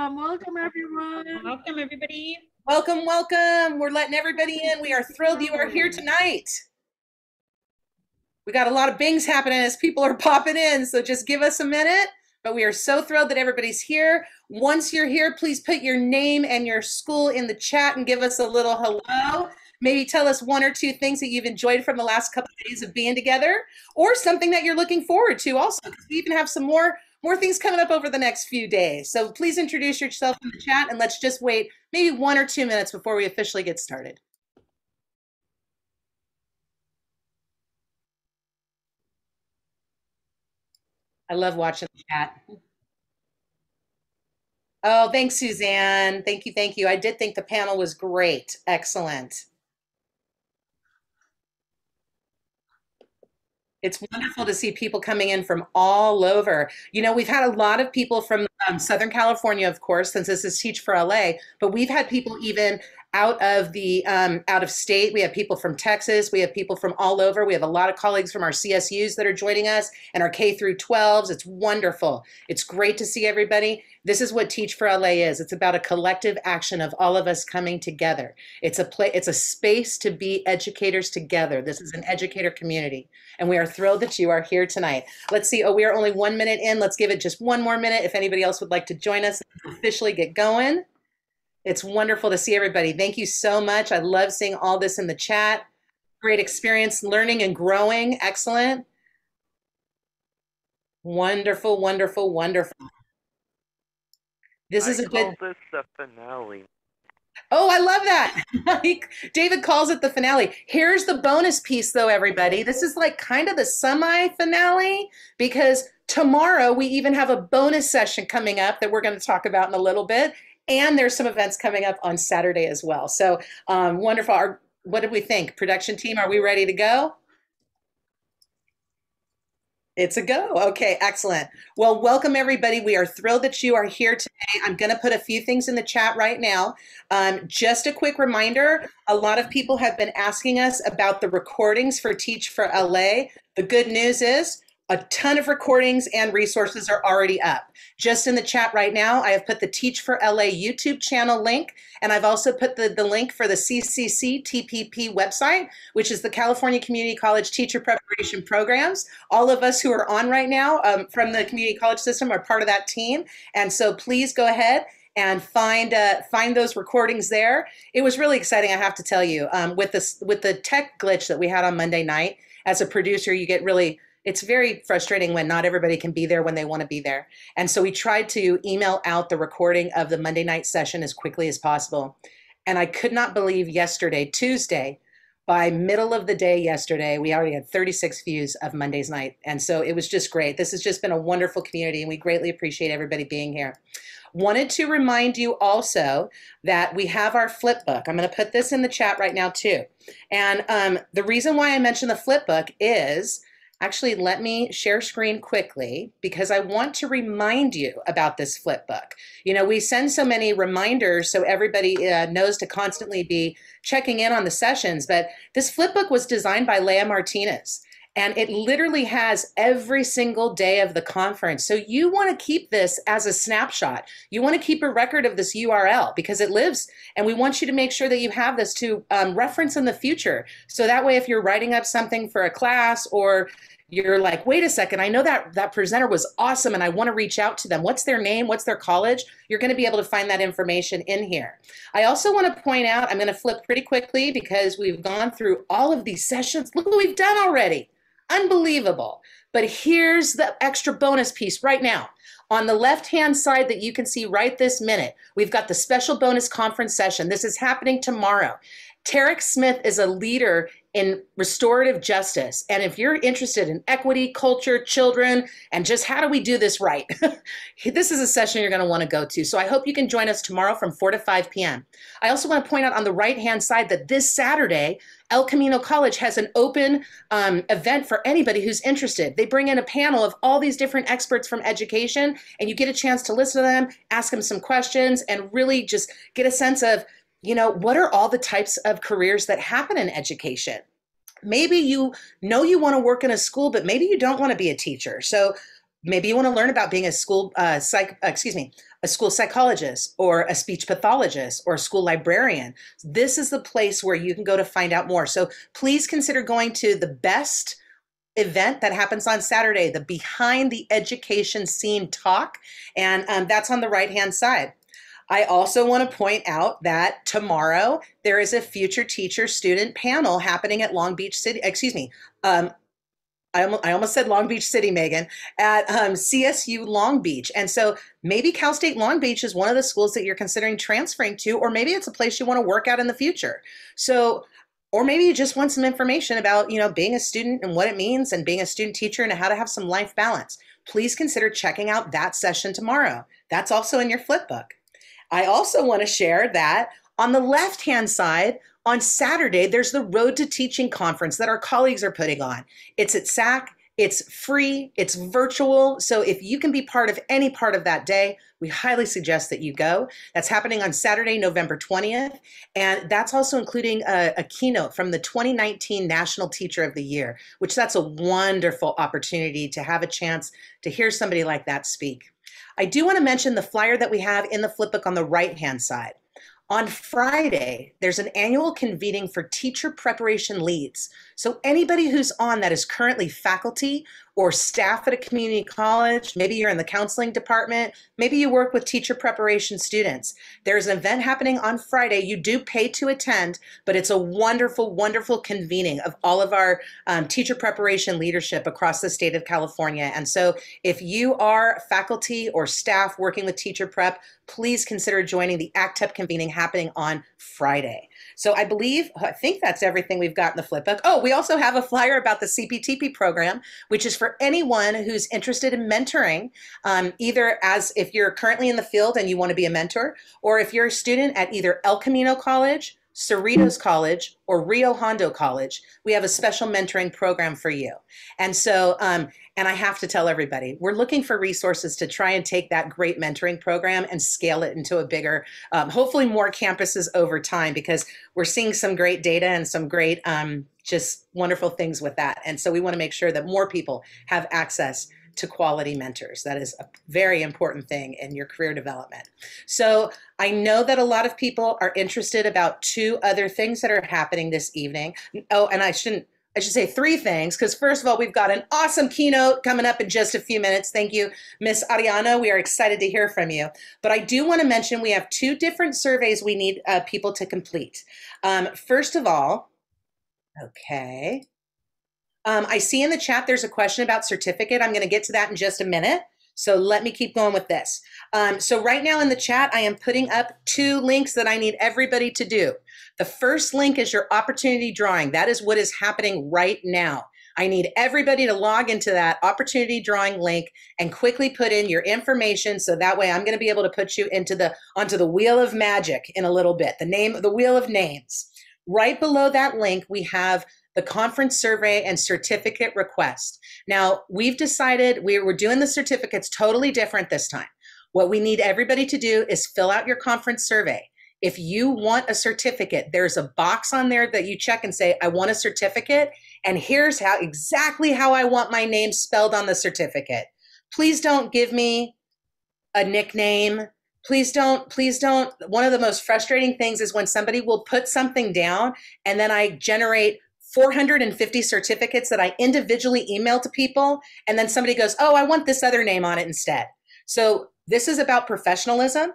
Welcome, welcome everyone. Welcome everybody. Welcome, welcome. We're letting everybody in. We are thrilled you are here tonight. We got a lot of bings happening as people are popping in, so just give us a minute. But we are so thrilled that everybody's here. Once you're here, please put your name and your school in the chat and give us a little hello. Maybe tell us one or two things that you've enjoyed from the last couple of days of being together, or something that you're looking forward to also. We even have some more more things coming up over the next few days. So please introduce yourself in the chat and let's just wait maybe one or two minutes before we officially get started. I love watching the chat. Oh, thanks, Suzanne. Thank you, thank you. I did think the panel was great. Excellent. It's wonderful to see people coming in from all over. You know, we've had a lot of people from um, Southern California, of course, since this is Teach for LA, but we've had people even out of the um, out of state. We have people from Texas. We have people from all over. We have a lot of colleagues from our CSUs that are joining us and our K through 12s. It's wonderful. It's great to see everybody. This is what Teach for LA is. It's about a collective action of all of us coming together. It's a play. It's a space to be educators together. This is an educator community, and we are thrilled that you are here tonight. Let's see. Oh, we are only one minute in. Let's give it just one more minute. If anybody else would like to join us, officially get going. It's wonderful to see everybody. Thank you so much. I love seeing all this in the chat. Great experience learning and growing. Excellent. Wonderful, wonderful, wonderful. This I is a call good. this the finale. Oh, I love that. David calls it the finale. Here's the bonus piece, though, everybody. This is like kind of the semi finale because tomorrow we even have a bonus session coming up that we're going to talk about in a little bit. And there's some events coming up on Saturday as well. So um, wonderful. Our, what did we think? Production team, are we ready to go? It's a go. Okay, excellent. Well, welcome everybody. We are thrilled that you are here today. I'm going to put a few things in the chat right now. Um, just a quick reminder a lot of people have been asking us about the recordings for Teach for LA. The good news is a ton of recordings and resources are already up. Just in the chat right now, I have put the Teach for LA YouTube channel link, and I've also put the, the link for the CCC TPP website, which is the California Community College Teacher Preparation Programs. All of us who are on right now um, from the community college system are part of that team. And so please go ahead and find uh, find those recordings there. It was really exciting, I have to tell you. Um, with this with the tech glitch that we had on Monday night, as a producer, you get really it's very frustrating when not everybody can be there when they want to be there. And so we tried to email out the recording of the Monday night session as quickly as possible. And I could not believe yesterday, Tuesday, by middle of the day yesterday, we already had 36 views of Monday's night. And so it was just great. This has just been a wonderful community, and we greatly appreciate everybody being here. Wanted to remind you also that we have our flip book. I'm going to put this in the chat right now, too. And um, the reason why I mentioned the flip book is Actually, let me share screen quickly because I want to remind you about this flip book. You know, we send so many reminders so everybody uh, knows to constantly be checking in on the sessions, but this flip book was designed by Leah Martinez. And it literally has every single day of the conference. So you want to keep this as a snapshot. You want to keep a record of this URL because it lives. And we want you to make sure that you have this to um, reference in the future. So that way, if you're writing up something for a class or you're like, wait a second, I know that that presenter was awesome and I want to reach out to them. What's their name? What's their college? You're going to be able to find that information in here. I also want to point out, I'm going to flip pretty quickly because we've gone through all of these sessions. Look what we've done already. Unbelievable. But here's the extra bonus piece right now. On the left hand side that you can see right this minute, we've got the special bonus conference session. This is happening tomorrow. Tarek Smith is a leader in restorative justice. And if you're interested in equity, culture, children, and just how do we do this right, this is a session you're going to want to go to. So I hope you can join us tomorrow from 4 to 5 p.m. I also want to point out on the right hand side that this Saturday, El Camino College has an open um, event for anybody who's interested. They bring in a panel of all these different experts from education, and you get a chance to listen to them, ask them some questions, and really just get a sense of you know, what are all the types of careers that happen in education? Maybe you know you want to work in a school, but maybe you don't want to be a teacher. So maybe you want to learn about being a school uh, psych, uh, excuse me, a school psychologist or a speech pathologist or a school librarian. This is the place where you can go to find out more. So please consider going to the best event that happens on Saturday, the Behind the Education Scene Talk, and um, that's on the right hand side. I also want to point out that tomorrow there is a future teacher student panel happening at Long Beach City, excuse me, um, I almost, said Long Beach City, Megan, at um, CSU Long Beach. And so maybe Cal State Long Beach is one of the schools that you're considering transferring to, or maybe it's a place you want to work out in the future. So, or maybe you just want some information about, you know, being a student and what it means and being a student teacher and how to have some life balance. Please consider checking out that session tomorrow. That's also in your flip book. I also want to share that on the left hand side, on Saturday, there's the Road to Teaching conference that our colleagues are putting on. It's at SAC. It's free, it's virtual. So if you can be part of any part of that day, we highly suggest that you go. That's happening on Saturday, November 20th. And that's also including a, a, keynote from the 2019 National Teacher of the Year, which that's a wonderful opportunity to have a chance to hear somebody like that speak. I do want to mention the flyer that we have in the flipbook on the right hand side. On Friday, there's an annual convening for teacher preparation leads. So, anybody who's on that is currently faculty or staff at a community college, maybe you're in the counseling department, maybe you work with teacher preparation students. There's an event happening on Friday. You do pay to attend, but it's a wonderful, wonderful convening of all of our um, teacher preparation leadership across the state of California. And so, if you are faculty or staff working with teacher prep, please consider joining the ACTEP convening happening on Friday. So I believe, I think that's everything we've got in the flipbook. Oh, we also have a flyer about the CPTP program, which is for anyone who's interested in mentoring, um, either as if you're currently in the field and you want to be a mentor, or if you're a student at either El Camino College, Cerritos College or Rio Hondo College, we have a special mentoring program for you. And so, um, and I have to tell everybody, we're looking for resources to try and take that great mentoring program and scale it into a bigger, um, hopefully more campuses over time, because we're seeing some great data and some great, um, just wonderful things with that. And so we want to make sure that more people have access to quality mentors. That is a very important thing in your career development. So I know that a lot of people are interested about two other things that are happening this evening. Oh, and I shouldn't I should say three things because first of all, we've got an awesome keynote coming up in just a few minutes. Thank you, Miss Arellano. We are excited to hear from you. But I do want to mention we have two different surveys we need uh, people to complete. Um, first of all, okay, um, I see in the chat there's a question about certificate. I'm going to get to that in just a minute. So let me keep going with this. Um, so right now in the chat, I am putting up two links that I need everybody to do. The first link is your opportunity drawing. That is what is happening right now. I need everybody to log into that opportunity drawing link and quickly put in your information so that way I'm going to be able to put you into the onto the wheel of magic in a little bit. The name the wheel of names. Right below that link we have the conference survey and certificate request. Now, we've decided we, we're doing the certificates totally different this time. What we need everybody to do is fill out your conference survey. If you want a certificate, there's a box on there that you check and say, I want a certificate, and here's how exactly how I want my name spelled on the certificate. Please don't give me a nickname. Please don't, please don't. One of the most frustrating things is when somebody will put something down and then I generate 450 certificates that I individually email to people, and then somebody goes, Oh, I want this other name on it instead. So this is about professionalism.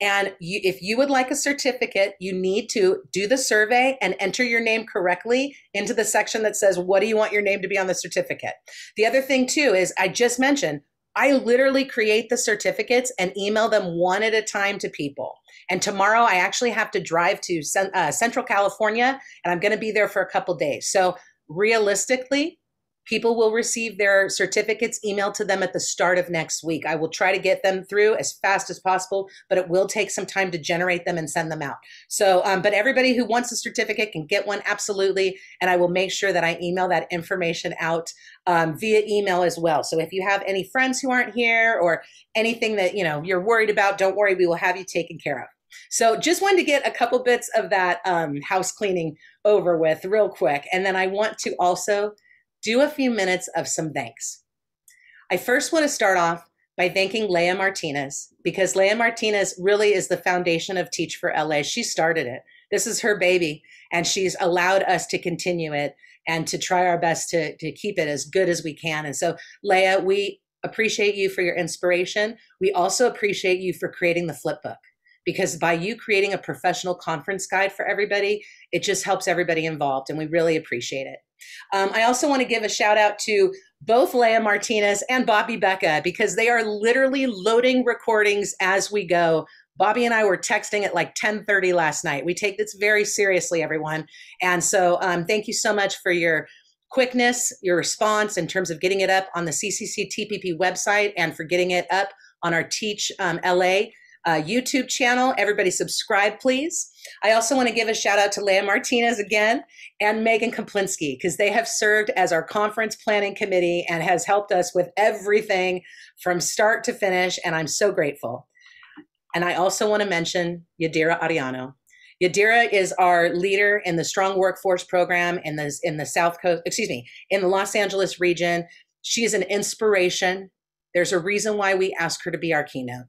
And you, if you would like a certificate, you need to do the survey and enter your name correctly into the section that says, What do you want your name to be on the certificate? The other thing, too, is I just mentioned I literally create the certificates and email them one at a time to people. And tomorrow I actually have to drive to uh, Central California and I'm going to be there for a couple days. So realistically, people will receive their certificates emailed to them at the start of next week. I will try to get them through as fast as possible, but it will take some time to generate them and send them out. So, um, but everybody who wants a certificate can get one absolutely. And I will make sure that I email that information out um, via email as well. So if you have any friends who aren't here or anything that, you know, you're worried about, don't worry, we will have you taken care of. So just wanted to get a couple bits of that um, house cleaning over with real quick. And then I want to also do a few minutes of some thanks. I first want to start off by thanking Leah Martinez because Leah Martinez really is the foundation of Teach for LA. She started it. This is her baby, and she's allowed us to continue it and to try our best to, to keep it as good as we can. And so, Leah, we appreciate you for your inspiration. We also appreciate you for creating the flip book because by you creating a professional conference guide for everybody, it just helps everybody involved, and we really appreciate it. Um, I also want to give a shout out to both Leah Martinez and Bobby Becka because they are literally loading recordings as we go. Bobby and I were texting at like 10:30 last night. We take this very seriously, everyone, and so um, thank you so much for your quickness, your response in terms of getting it up on the CCC TPP website and for getting it up on our Teach um, LA uh, YouTube channel. Everybody subscribe, please. I also want to give a shout out to Leah Martinez again and Megan Kaplinski because they have served as our conference planning committee and has helped us with everything from start to finish. And I'm so grateful. And I also want to mention Yadira Arellano. Yadira is our leader in the Strong Workforce Program in the in the South Coast, excuse me, in the Los Angeles region. She is an inspiration. There's a reason why we ask her to be our keynote.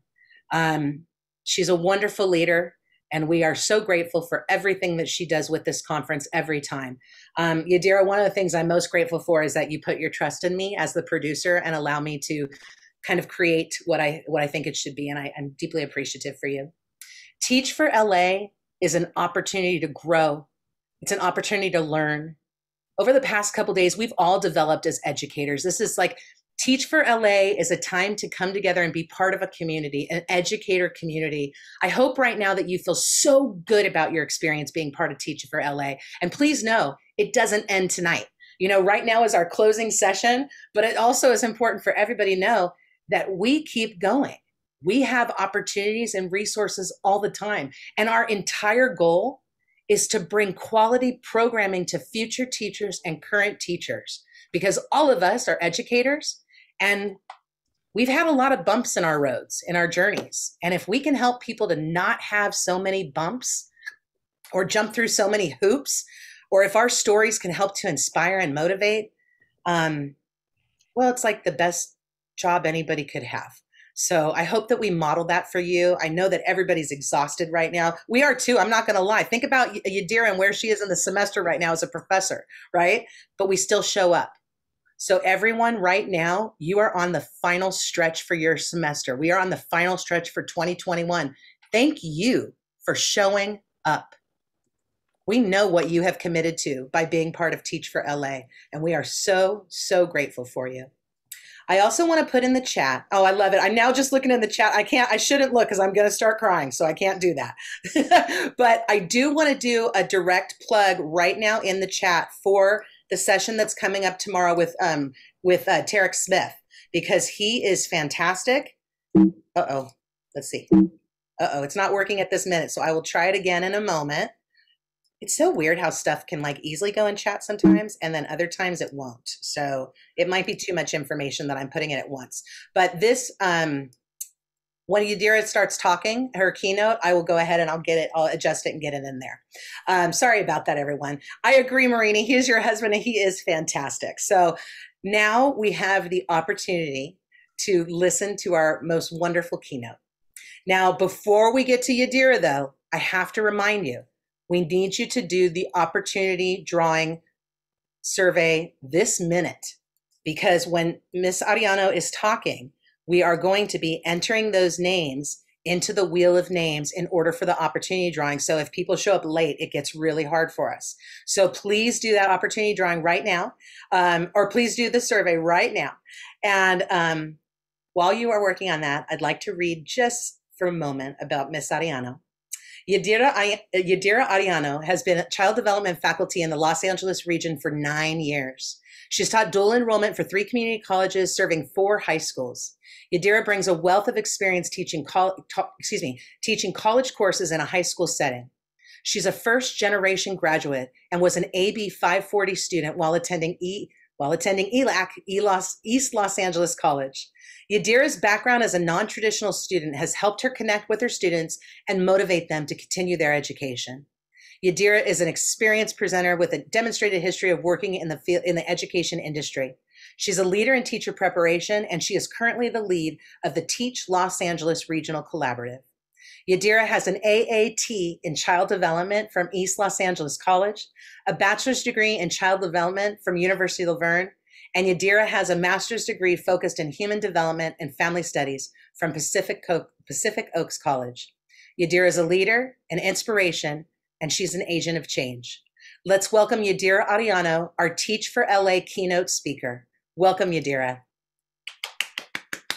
Um, she's a wonderful leader, and we are so grateful for everything that she does with this conference every time. Um, Yadira, one of the things I'm most grateful for is that you put your trust in me as the producer and allow me to kind of create what I what I think it should be, and I, I'm deeply appreciative for you. Teach for LA is an opportunity to grow. It's an opportunity to learn. Over the past couple days, we've all developed as educators. This is like Teach for LA is a time to come together and be part of a community, an educator community. I hope right now that you feel so good about your experience being part of Teach for LA. And please know it doesn't end tonight. You know, right now is our closing session, but it also is important for everybody to know that we keep going. We have opportunities and resources all the time. And our entire goal is to bring quality programming to future teachers and current teachers because all of us are educators and we've had a lot of bumps in our roads, in our journeys. And if we can help people to not have so many bumps or jump through so many hoops, or if our stories can help to inspire and motivate, um, well, it's like the best job anybody could have. So I hope that we model that for you. I know that everybody's exhausted right now. We are too. I'm not going to lie. Think about Yadira and where she is in the semester right now as a professor, right? But we still show up. So, everyone, right now, you are on the final stretch for your semester. We are on the final stretch for 2021. Thank you for showing up. We know what you have committed to by being part of Teach for LA, and we are so, so grateful for you. I also want to put in the chat. Oh, I love it. I'm now just looking in the chat. I can't, I shouldn't look because I'm going to start crying, so I can't do that. but I do want to do a direct plug right now in the chat for the session that's coming up tomorrow with um with uh, Tarek Smith because he is fantastic. Uh oh, let's see. Uh oh, it's not working at this minute, so I will try it again in a moment. It's so weird how stuff can like easily go in chat sometimes, and then other times it won't. So it might be too much information that I'm putting in at once. But this um when Yadira starts talking her keynote, I will go ahead and I'll get it, I'll adjust it and get it in there. Um, sorry about that, everyone. I agree, Marini. He is your husband and he is fantastic. So now we have the opportunity to listen to our most wonderful keynote. Now, before we get to Yadira, though, I have to remind you we need you to do the opportunity drawing survey this minute because when Miss Arellano is talking, we are going to be entering those names into the wheel of names in order for the opportunity drawing. So if people show up late, it gets really hard for us. So please do that opportunity drawing right now, um, or please do the survey right now. And um, while you are working on that, I'd like to read just for a moment about Miss Arellano. Yadira, Yadira Arellano has been a child development faculty in the Los Angeles region for nine years. She's taught dual enrollment for three community colleges, serving four high schools. Yadira brings a wealth of experience teaching, excuse me, teaching college courses in a high school setting. She's a first generation graduate and was an AB 540 student while attending E while attending ELAC, East Los Angeles College. Yadira's background as a non-traditional student has helped her connect with her students and motivate them to continue their education. Yadira is an experienced presenter with a demonstrated history of working in the field, in the education industry. She's a leader in teacher preparation, and she is currently the lead of the Teach Los Angeles Regional Collaborative. Yadira has an AAT in Child Development from East Los Angeles College, a bachelor's degree in Child Development from University of La Verne, and Yadira has a master's degree focused in Human Development and Family Studies from Pacific, Co- Pacific Oaks College. Yadira is a leader, an inspiration, and she's an agent of change. Let's welcome Yadira Arellano, our Teach for LA keynote speaker. Welcome, Yadira.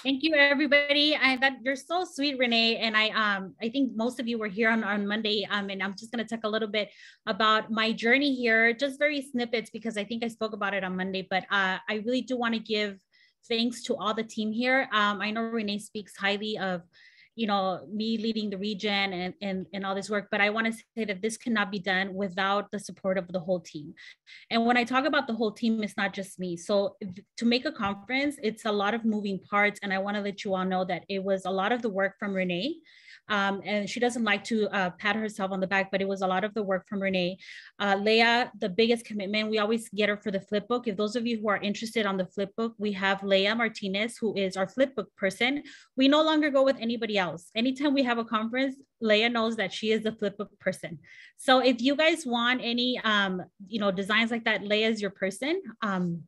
Thank you, everybody. I that you're so sweet, Renee. And I um I think most of you were here on, on Monday. Um, and I'm just gonna talk a little bit about my journey here, just very snippets because I think I spoke about it on Monday. But uh, I really do want to give thanks to all the team here. Um, I know Renee speaks highly of you know, me leading the region and, and, and all this work, but I want to say that this cannot be done without the support of the whole team. And when I talk about the whole team, it's not just me. So to make a conference, it's a lot of moving parts. And I want to let you all know that it was a lot of the work from Renee um, and she doesn't like to uh, pat herself on the back, but it was a lot of the work from Renee. Uh, Leah, the biggest commitment, we always get her for the flip book. If those of you who are interested on the flip book, we have Leah Martinez, who is our flip book person. We no longer go with anybody else. Anytime we have a conference, Leah knows that she is the flip book person. So if you guys want any, um, you know, designs like that, Leah is your person. Um,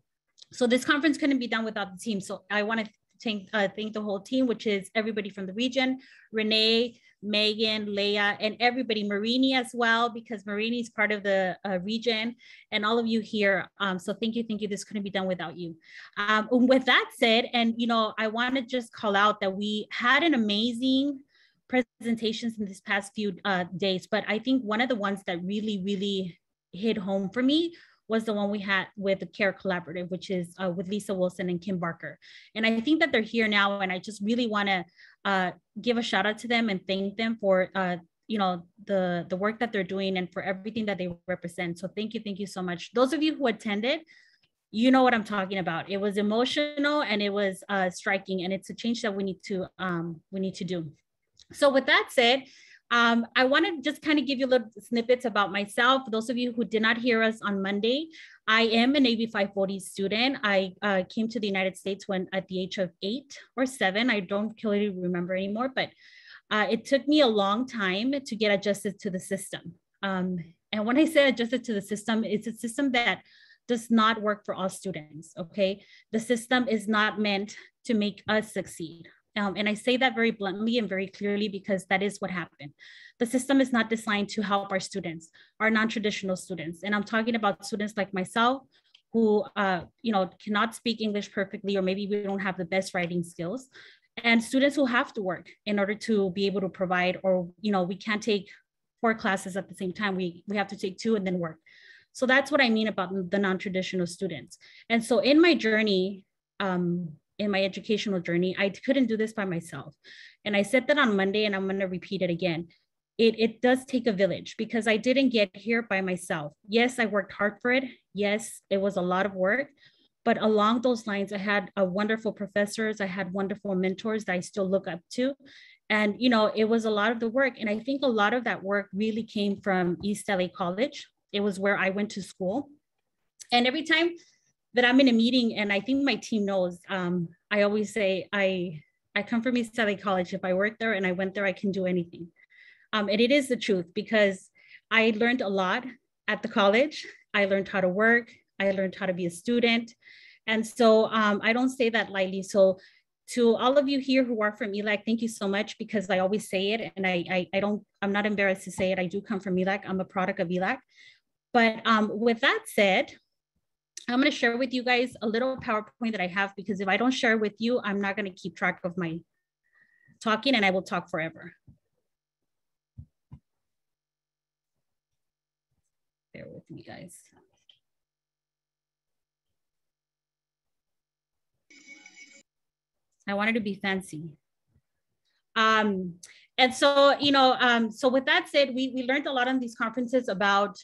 so this conference couldn't be done without the team. So I want to thank, uh, thank the whole team, which is everybody from the region, Renee, Megan, Leah, and everybody, Marini as well, because Marini is part of the uh, region and all of you here. Um, so thank you, thank you. This couldn't be done without you. Um, with that said, and you know, I want to just call out that we had an amazing presentations in this past few uh, days, but I think one of the ones that really, really hit home for me was the one we had with the CARE Collaborative, which is uh, with Lisa Wilson and Kim Barker. And I think that they're here now, and I just really want to uh, give a shout out to them and thank them for uh, you know the the work that they're doing and for everything that they represent. So thank you, thank you so much. Those of you who attended, you know what I'm talking about. It was emotional and it was uh, striking, and it's a change that we need to um, we need to do. So with that said, um, I want to just kind of give you a little snippets about myself. Those of you who did not hear us on Monday, I am an AB 540 student. I uh, came to the United States when at the age of eight or seven. I don't clearly remember anymore, but uh, it took me a long time to get adjusted to the system. Um, and when I say adjusted to the system, it's a system that does not work for all students, okay? The system is not meant to make us succeed. Um, and I say that very bluntly and very clearly because that is what happened. The system is not designed to help our students, our non-traditional students. And I'm talking about students like myself who, uh, you know, cannot speak English perfectly, or maybe we don't have the best writing skills. And students who have to work in order to be able to provide, or, you know, we can't take four classes at the same time. We, we have to take two and then work. So that's what I mean about the non-traditional students. And so in my journey, um, in my educational journey, I couldn't do this by myself. And I said that on Monday, and I'm going to repeat it again. It, it does take a village because I didn't get here by myself. Yes, I worked hard for it. Yes, it was a lot of work. But along those lines, I had a wonderful professors. I had wonderful mentors that I still look up to. And, you know, it was a lot of the work. And I think a lot of that work really came from East LA College. It was where I went to school. And every time that I'm in a meeting and I think my team knows. Um, I always say I I come from East LA College. If I work there and I went there, I can do anything. Um, and it is the truth because I learned a lot at the college. I learned how to work. I learned how to be a student. And so um, I don't say that lightly. So to all of you here who are from ELAC, thank you so much because I always say it and I, I, I don't, I'm not embarrassed to say it. I do come from ELAC. I'm a product of ELAC. But um, with that said, I'm going to share with you guys a little PowerPoint that I have because if I don't share with you, I'm not going to keep track of my talking and I will talk forever. Bear with me, guys. I wanted to be fancy. Um, and so, you know, um, so with that said, we, we learned a lot on these conferences about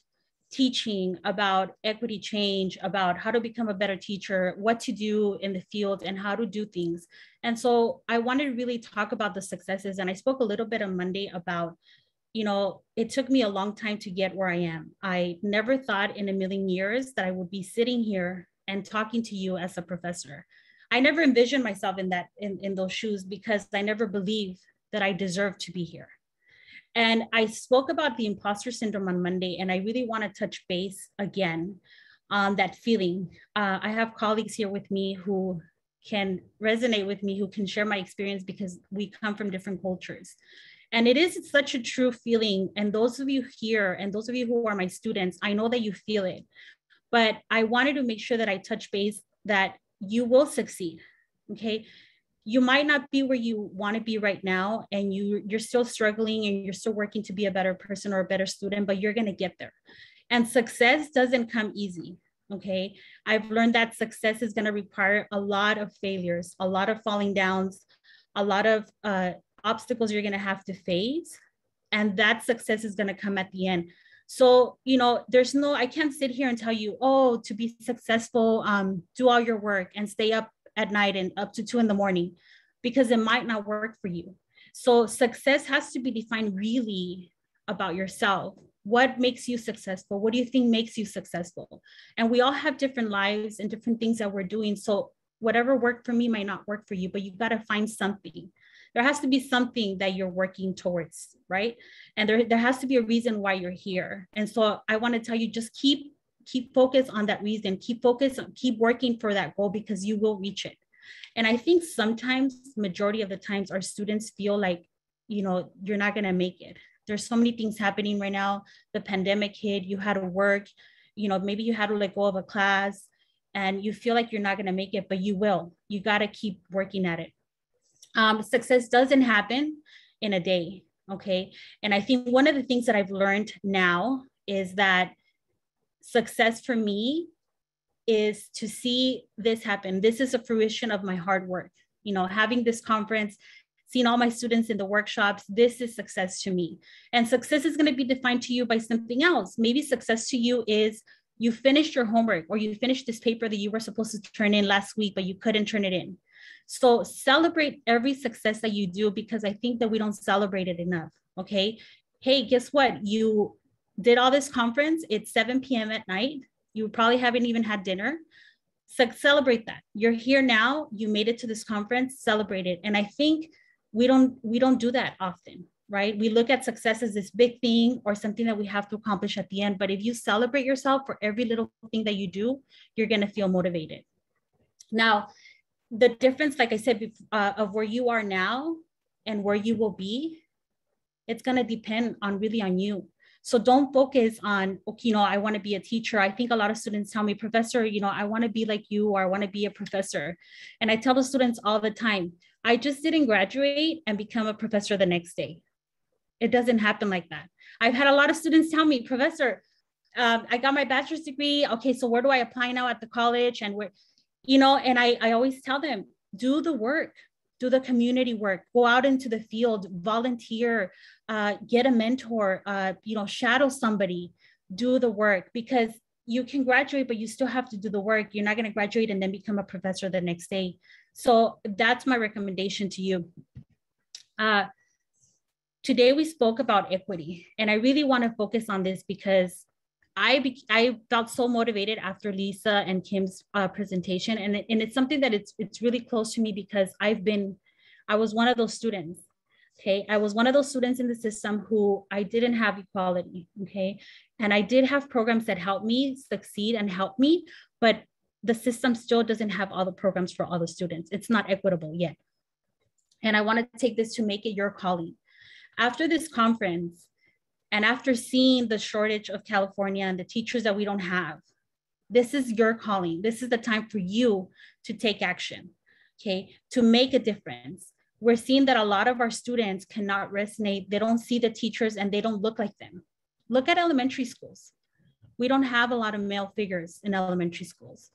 teaching about equity change, about how to become a better teacher, what to do in the field, and how to do things. And so I wanted to really talk about the successes. And I spoke a little bit on Monday about, you know, it took me a long time to get where I am. I never thought in a million years that I would be sitting here and talking to you as a professor. I never envisioned myself in that in, in those shoes because I never believed that I deserved to be here. And I spoke about the imposter syndrome on Monday, and I really want to touch base again on that feeling. Uh, I have colleagues here with me who can resonate with me, who can share my experience because we come from different cultures. And it is such a true feeling. And those of you here, and those of you who are my students, I know that you feel it. But I wanted to make sure that I touch base that you will succeed. Okay. You might not be where you want to be right now, and you, you're still struggling and you're still working to be a better person or a better student, but you're going to get there. And success doesn't come easy. Okay. I've learned that success is going to require a lot of failures, a lot of falling downs, a lot of uh, obstacles you're going to have to face. And that success is going to come at the end. So, you know, there's no, I can't sit here and tell you, oh, to be successful, um, do all your work and stay up at night and up to two in the morning because it might not work for you. So, success has to be defined really about yourself. What makes you successful? What do you think makes you successful? And we all have different lives and different things that we're doing. So, whatever worked for me might not work for you, but you've got to find something there has to be something that you're working towards right and there, there has to be a reason why you're here and so i want to tell you just keep keep focus on that reason keep focus keep working for that goal because you will reach it and i think sometimes majority of the times our students feel like you know you're not going to make it there's so many things happening right now the pandemic hit you had to work you know maybe you had to let go of a class and you feel like you're not going to make it but you will you got to keep working at it um, success doesn't happen in a day. Okay. And I think one of the things that I've learned now is that success for me is to see this happen. This is a fruition of my hard work. You know, having this conference, seeing all my students in the workshops, this is success to me. And success is going to be defined to you by something else. Maybe success to you is you finished your homework or you finished this paper that you were supposed to turn in last week, but you couldn't turn it in. So celebrate every success that you do because I think that we don't celebrate it enough. Okay. Hey, guess what? You did all this conference. It's 7 p.m. at night. You probably haven't even had dinner. So celebrate that. You're here now. You made it to this conference. Celebrate it. And I think we don't we don't do that often right? We look at success as this big thing or something that we have to accomplish at the end. But if you celebrate yourself for every little thing that you do, you're going to feel motivated. Now, the difference, like I said, uh, of where you are now and where you will be, it's going to depend on really on you. So don't focus on, okay, you know, I want to be a teacher. I think a lot of students tell me, professor, you know, I want to be like you or I want to be a professor. And I tell the students all the time, I just didn't graduate and become a professor the next day. It doesn't happen like that. I've had a lot of students tell me, professor, um, I got my bachelor's degree. Okay, so where do I apply now at the college? And where, you know, and I, I always tell them, do the work, do the community work, go out into the field, volunteer, uh, get a mentor, uh, you know, shadow somebody, do the work because you can graduate, but you still have to do the work. You're not going to graduate and then become a professor the next day. So that's my recommendation to you. Uh, today we spoke about equity, and I really want to focus on this because I I felt so motivated after Lisa and Kim's uh, presentation, and and it's something that it's it's really close to me because I've been, I was one of those students. Okay, I was one of those students in the system who I didn't have equality. Okay, and I did have programs that helped me succeed and help me, but the system still doesn't have all the programs for all the students. It's not equitable yet. And I want to take this to make it your calling. After this conference, and after seeing the shortage of California and the teachers that we don't have, this is your calling. This is the time for you to take action, okay, to make a difference. We're seeing that a lot of our students cannot resonate. They don't see the teachers and they don't look like them. Look at elementary schools. We don't have a lot of male figures in elementary schools.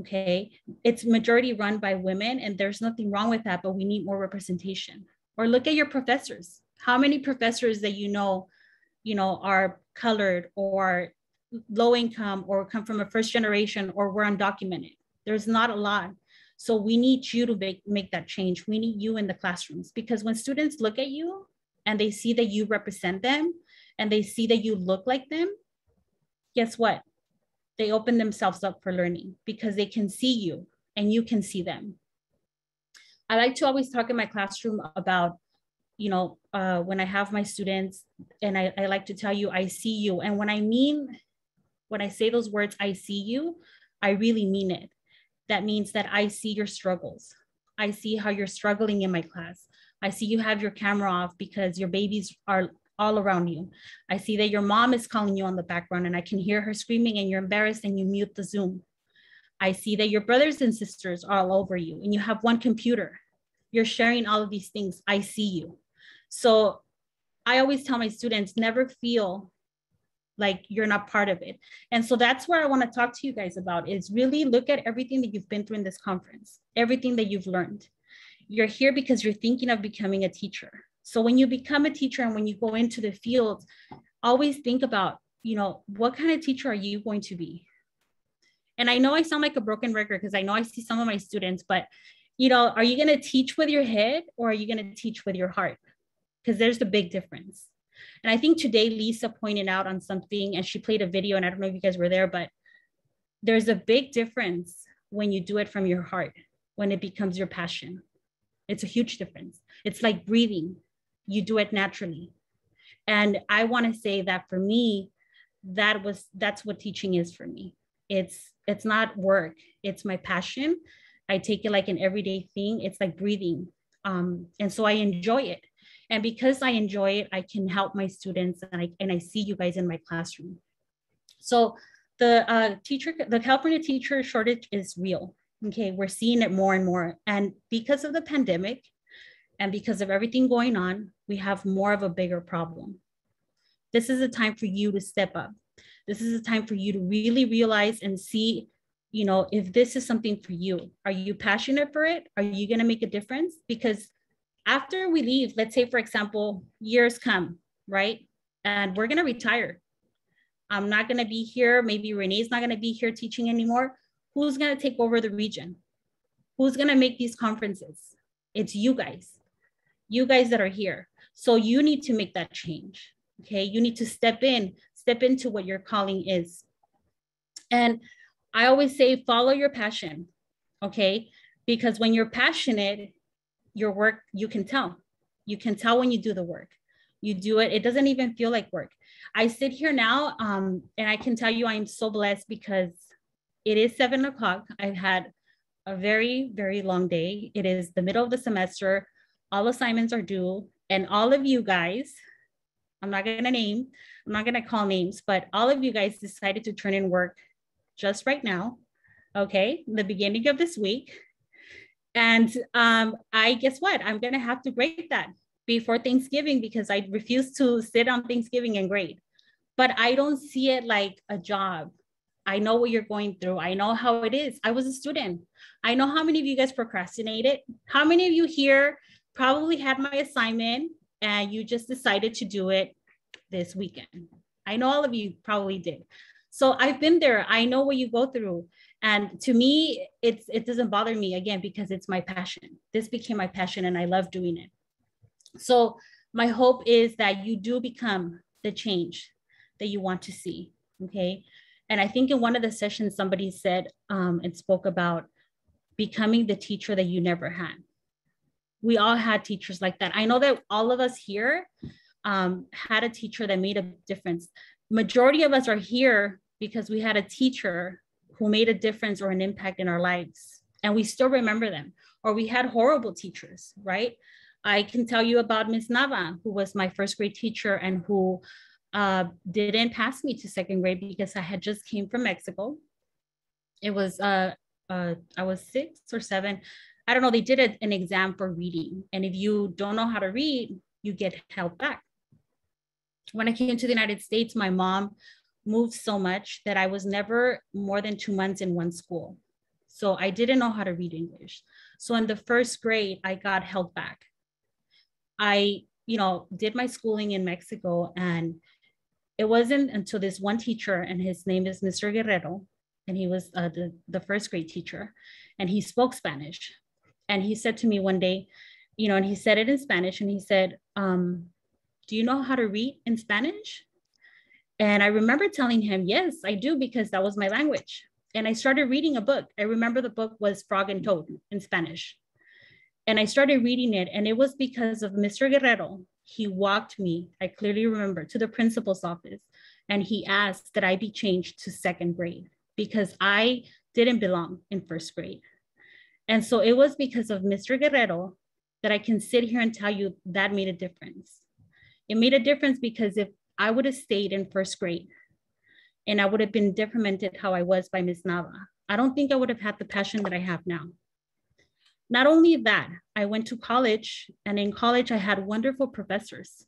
Okay, it's majority run by women, and there's nothing wrong with that, but we need more representation. Or look at your professors. How many professors that you know you know, are colored or low income or come from a first generation or were undocumented. There's not a lot. So we need you to make, make that change. We need you in the classrooms because when students look at you and they see that you represent them and they see that you look like them, guess what? they open themselves up for learning because they can see you and you can see them. I like to always talk in my classroom about, you know, uh, when I have my students, and I, I like to tell you, I see you. And when I mean, when I say those words, I see you, I really mean it. That means that I see your struggles. I see how you're struggling in my class. I see you have your camera off because your babies are all around you. I see that your mom is calling you on the background and I can hear her screaming and you're embarrassed and you mute the Zoom. I see that your brothers and sisters are all over you and you have one computer. You're sharing all of these things. I see you. So I always tell my students never feel like you're not part of it. And so that's where I want to talk to you guys about is really look at everything that you've been through in this conference, everything that you've learned. You're here because you're thinking of becoming a teacher. So when you become a teacher and when you go into the field, always think about, you know, what kind of teacher are you going to be? And I know I sound like a broken record because I know I see some of my students, but you know, are you going to teach with your head or are you going to teach with your heart? Because there's the big difference. And I think today Lisa pointed out on something and she played a video, and I don't know if you guys were there, but there's a big difference when you do it from your heart, when it becomes your passion. It's a huge difference. It's like breathing, you do it naturally. And I want to say that for me, that was that's what teaching is for me. It's it's not work, it's my passion. I take it like an everyday thing. It's like breathing. Um, and so I enjoy it. And because I enjoy it, I can help my students and I, and I see you guys in my classroom. So the uh, teacher, the California teacher shortage is real. Okay, we're seeing it more and more. And because of the pandemic and because of everything going on, we have more of a bigger problem. This is a time for you to step up. This is a time for you to really realize and see, you know, if this is something for you. Are you passionate for it? Are you going to make a difference? Because after we leave, let's say, for example, years come, right? And we're going to retire. I'm not going to be here. Maybe Renee's not going to be here teaching anymore. Who's going to take over the region? Who's going to make these conferences? It's you guys, you guys that are here. So you need to make that change. Okay. You need to step in, step into what your calling is. And I always say, follow your passion. Okay. Because when you're passionate, your work, you can tell. You can tell when you do the work. You do it, it doesn't even feel like work. I sit here now um, and I can tell you I'm so blessed because it is seven o'clock. I've had a very, very long day. It is the middle of the semester. All assignments are due. And all of you guys, I'm not going to name, I'm not going to call names, but all of you guys decided to turn in work just right now. Okay. The beginning of this week. And um, I guess what? I'm going to have to grade that before Thanksgiving because I refuse to sit on Thanksgiving and grade. But I don't see it like a job. I know what you're going through. I know how it is. I was a student. I know how many of you guys procrastinated. How many of you here probably had my assignment and you just decided to do it this weekend? I know all of you probably did. So I've been there. I know what you go through. And to me, it's it doesn't bother me again because it's my passion. This became my passion and I love doing it. So my hope is that you do become the change that you want to see. Okay. And I think in one of the sessions, somebody said um, and spoke about becoming the teacher that you never had. We all had teachers like that. I know that all of us here um, had a teacher that made a difference. Majority of us are here because we had a teacher who made a difference or an impact in our lives. And we still remember them. Or we had horrible teachers right? I can tell you about miss nava who was my first grade teacher and who uh, didn't pass me to second grade because i had just came from mexico. It was uh, uh, i was six or seven. I don't know they did a, an exam for reading. And if you don't know how to read you get held back. When i came to the united states my mom moved so much that I was never more than two months in one school. So I didn't know how to read English. So in the first grade, I got held back. I, you know, did my schooling in Mexico and it wasn't until this one teacher and his name is Mr. Guerrero and he was uh, the, the first grade teacher and he spoke Spanish. And he said to me one day, you know, and he said it in Spanish and he said, um, do you know how to read in Spanish? And I remember telling him, yes, I do, because that was my language. And I started reading a book. I remember the book was Frog and Toad in Spanish. And I started reading it, and it was because of Mr. Guerrero. He walked me, I clearly remember, to the principal's office, and he asked that I be changed to second grade because I didn't belong in first grade. And so it was because of Mr. Guerrero that I can sit here and tell you that made a difference. It made a difference because if I would have stayed in first grade and I would have been detrimented how I was by Ms. Nava, I don't think I would have had the passion that I have now. Not only that, I went to college and in college I had wonderful professors.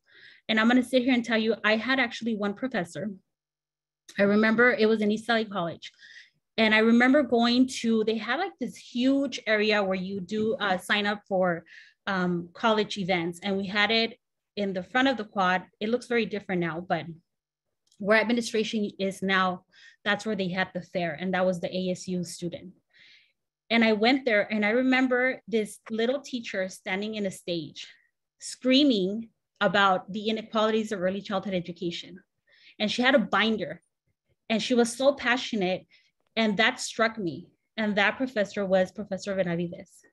And I'm gonna sit here and tell you, I had actually one professor. I remember it was in East LA College. And I remember going to, they had like this huge area where you do uh, sign up for um, college events. And we had it in the front of the quad. It looks very different now, but where administration is now, that's where they had the fair. And that was the ASU student. And I went there and I remember this little teacher standing in a stage screaming about the inequalities of early childhood education. And she had a binder and she was so passionate. And that struck me. And that professor was Professor Benavides.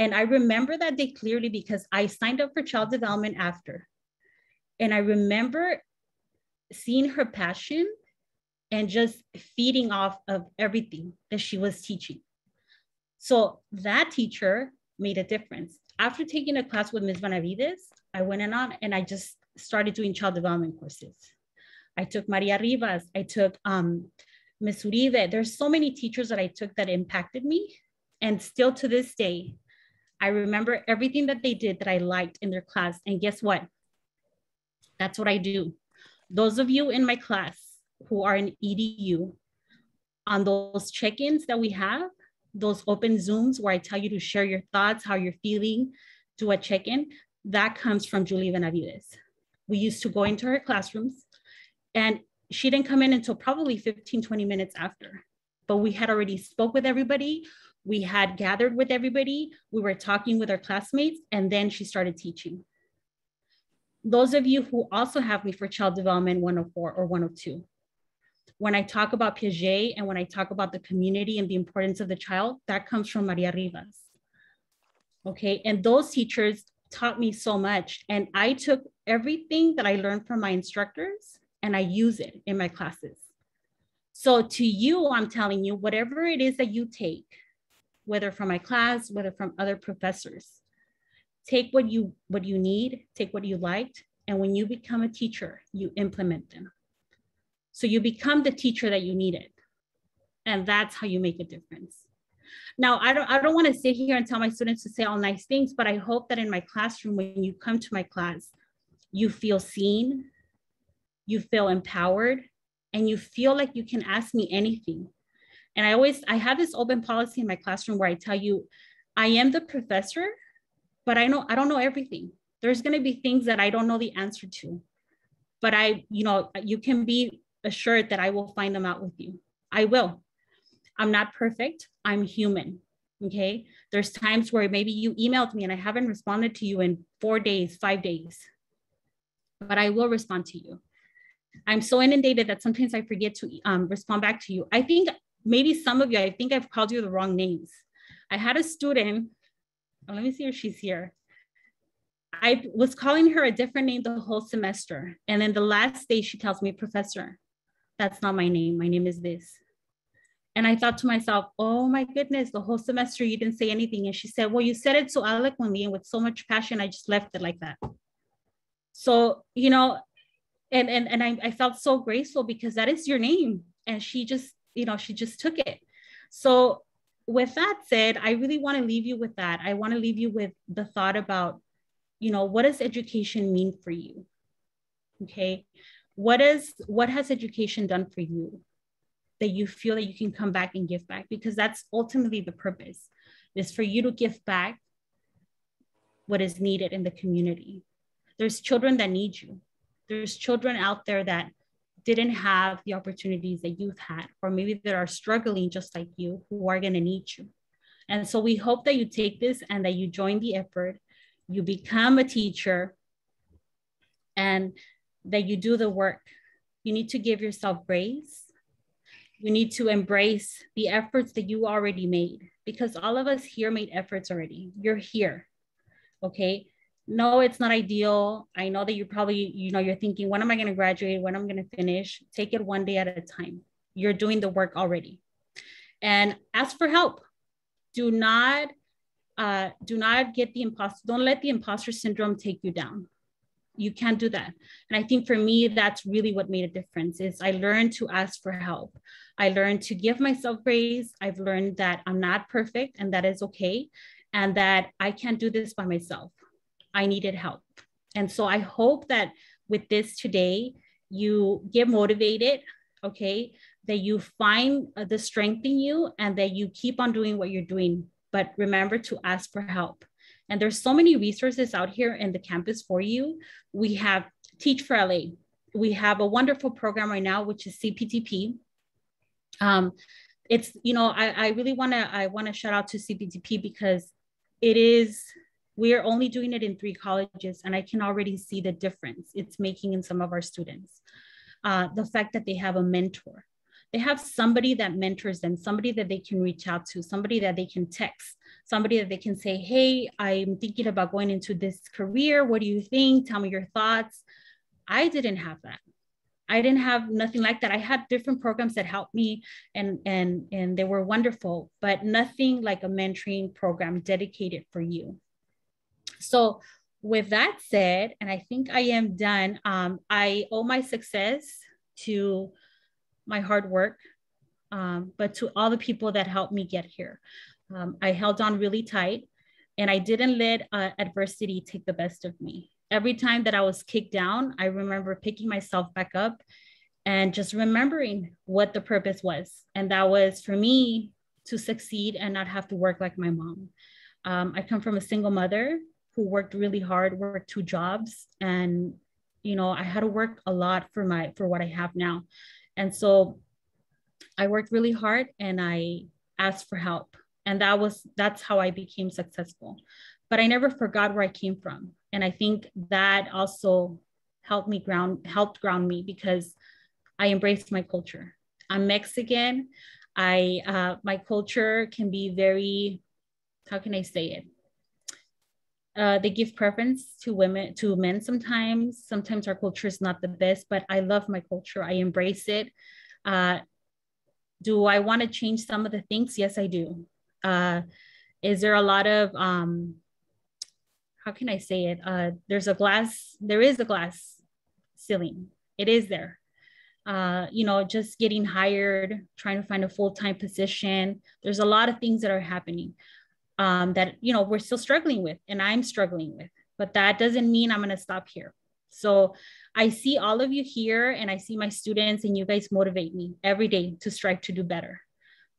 And I remember that day clearly because I signed up for child development after. And I remember seeing her passion and just feeding off of everything that she was teaching. So that teacher made a difference. After taking a class with Ms. Benavides, I went in on and I just started doing child development courses. I took Maria Rivas, I took um, Ms. Uribe. There's so many teachers that I took that impacted me. And still to this day, I remember everything that they did that I liked in their class. And guess what? That's what I do. Those of you in my class who are in EDU, on those check-ins that we have, those open Zooms where I tell you to share your thoughts, how you're feeling, do a check-in, that comes from Julie Benavides. We used to go into her classrooms and she didn't come in until probably 15, 20 minutes after. But we had already spoke with everybody we had gathered with everybody, we were talking with our classmates, and then she started teaching. Those of you who also have me for Child Development 104 or 102, when I talk about Piaget and when I talk about the community and the importance of the child, that comes from Maria Rivas. Okay, and those teachers taught me so much. And I took everything that I learned from my instructors and I use it in my classes. So to you, I'm telling you, whatever it is that you take, whether from my class, whether from other professors. Take what you what you need, take what you liked, and when you become a teacher, you implement them. So you become the teacher that you needed. And that's how you make a difference. Now, I don't, I don't want to sit here and tell my students to say all nice things, but I hope that in my classroom, when you come to my class, you feel seen, you feel empowered, and you feel like you can ask me anything. And I always, I have this open policy in my classroom where I tell you, I am the professor, but I know, I don't know everything. There's going to be things that I don't know the answer to, but I, you know, you can be assured that I will find them out with you. I will. I'm not perfect. I'm human. Okay. There's times where maybe you emailed me and I haven't responded to you in four days, five days, but I will respond to you. I'm so inundated that sometimes I forget to um, respond back to you. I think maybe some of you, I think I've called you the wrong names. I had a student, oh, let me see if she's here. I was calling her a different name the whole semester. And then the last day she tells me, professor, that's not my name. My name is this. And I thought to myself, oh my goodness, the whole semester you didn't say anything. And she said, well, you said it so eloquently and with so much passion, I just left it like that. So, you know, and and, and I, I felt so graceful because that is your name. And she just you know, she just took it. So with that said, I really want to leave you with that. I want to leave you with the thought about, you know, what does education mean for you? Okay. What is what has education done for you that you feel that you can come back and give back? Because that's ultimately the purpose is for you to give back what is needed in the community. There's children that need you. There's children out there that didn't have the opportunities that you've had, or maybe that are struggling just like you, who are going to need you. And so we hope that you take this and that you join the effort, you become a teacher, and that you do the work You need to give yourself grace. You need to embrace the efforts that you already made because all of us here made efforts already. You're here. Okay. No, it's not ideal. I know that you're probably, you know, you're thinking, when am I going to graduate? When am I going to finish? Take it one day at a time. You're doing the work already. And ask for help. Do not uh, do not get the imposter, don't let the imposter syndrome take you down. You can't do that. And I think for me, that's really what made a difference is I learned to ask for help. I learned to give myself grace. I've learned that I'm not perfect and that is okay. And that I can't do this by myself. I needed help. And so I hope that with this today, you get motivated, okay? That you find the strength in you and that you keep on doing what you're doing but remember to ask for help. And there's so many resources out here in the campus for you. We have Teach for LA. We have a wonderful program right now, which is CPTP. Um, it's, you know, I, I really wanna, I wanna shout out to CPTP because it is, we are only doing it in three colleges and I can already see the difference it's making in some of our students. Uh, the fact that they have a mentor, they have somebody that mentors them, somebody that they can reach out to, somebody that they can text, somebody that they can say, Hey, I'm thinking about going into this career. What do you think? Tell me your thoughts. I didn't have that. I didn't have nothing like that. I had different programs that helped me and and and they were wonderful, but nothing like a mentoring program dedicated for you. So with that said, and I think I am done, um, I owe my success to my hard work, um, but to all the people that helped me get here. Um, I held on really tight and I didn't let uh, adversity take the best of me. Every time that I was kicked down, I remember picking myself back up and just remembering what the purpose was. And that was for me to succeed and not have to work like my mom. Um, I come from a single mother who worked really hard, worked two jobs, and you know I had to work a lot for my for what I have now. And so I worked really hard and I asked for help. And that was that's how I became successful. But I never forgot where I came from. And I think that also helped me ground helped ground me because I embraced my culture. I'm Mexican. I uh, my culture can be very, how can I say it? Uh, they give preference to women to men sometimes. Sometimes our culture is not the best but i love my culture. I embrace it. Uh, do i want to change some of the things? Yes i do. Uh, is there a lot of um, how can i say it? Uh, there's a glass there is a glass ceiling. It is there. Uh, you know just getting hired trying to find a full-time position. There's a lot of things that are happening um, that you know we're still struggling with and i'm struggling with but that doesn't mean i'm going to stop here. So i see all of you here and i see my students and you guys motivate me every day to strive to do better.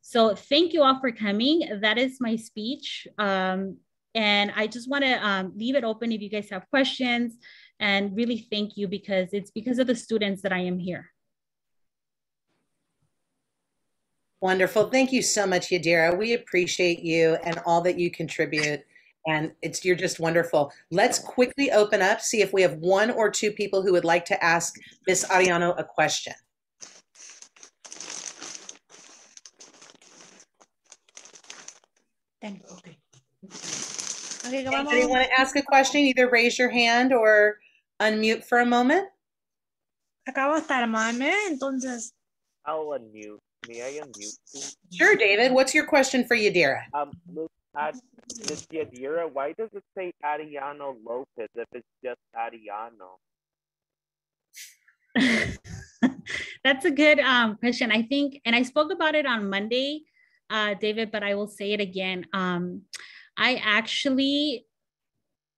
So thank you all for coming. That is my speech. Um, and i just want to um, leave it open if you guys have questions. And really thank you because it's because of the students that i am here Wonderful. Thank you so much, Yadira. We appreciate you and all that you contribute. And it's you're just wonderful. Let's quickly open up, see if we have one or two people who would like to ask Miss Arellano a question. Okay. Okay, Anybody want to ask a question? Either raise your hand or unmute for a moment. Acabo de estar, mame, entonces. I'll unmute. May I unmute? Please? Sure, David. What's your question for Yadira? Um, look at Miss Yadira. Why does it say Arellano Lopez if it's just Arellano? That's a good um, question. I think, and I spoke about it on Monday, uh, David, but I will say it again. Um, I actually,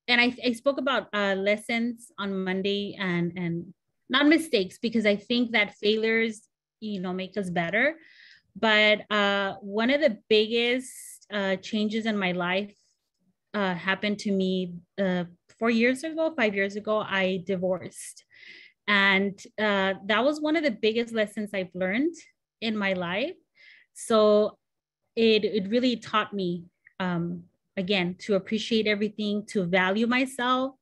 and I, I spoke about uh, lessons on Monday and and not mistakes because I think that failures you know make us better. But uh, one of the biggest uh, changes in my life uh, happened to me uh, four years ago five years ago i divorced. And uh, that was one of the biggest lessons i've learned in my life. So it, it really taught me um, again to appreciate everything to value myself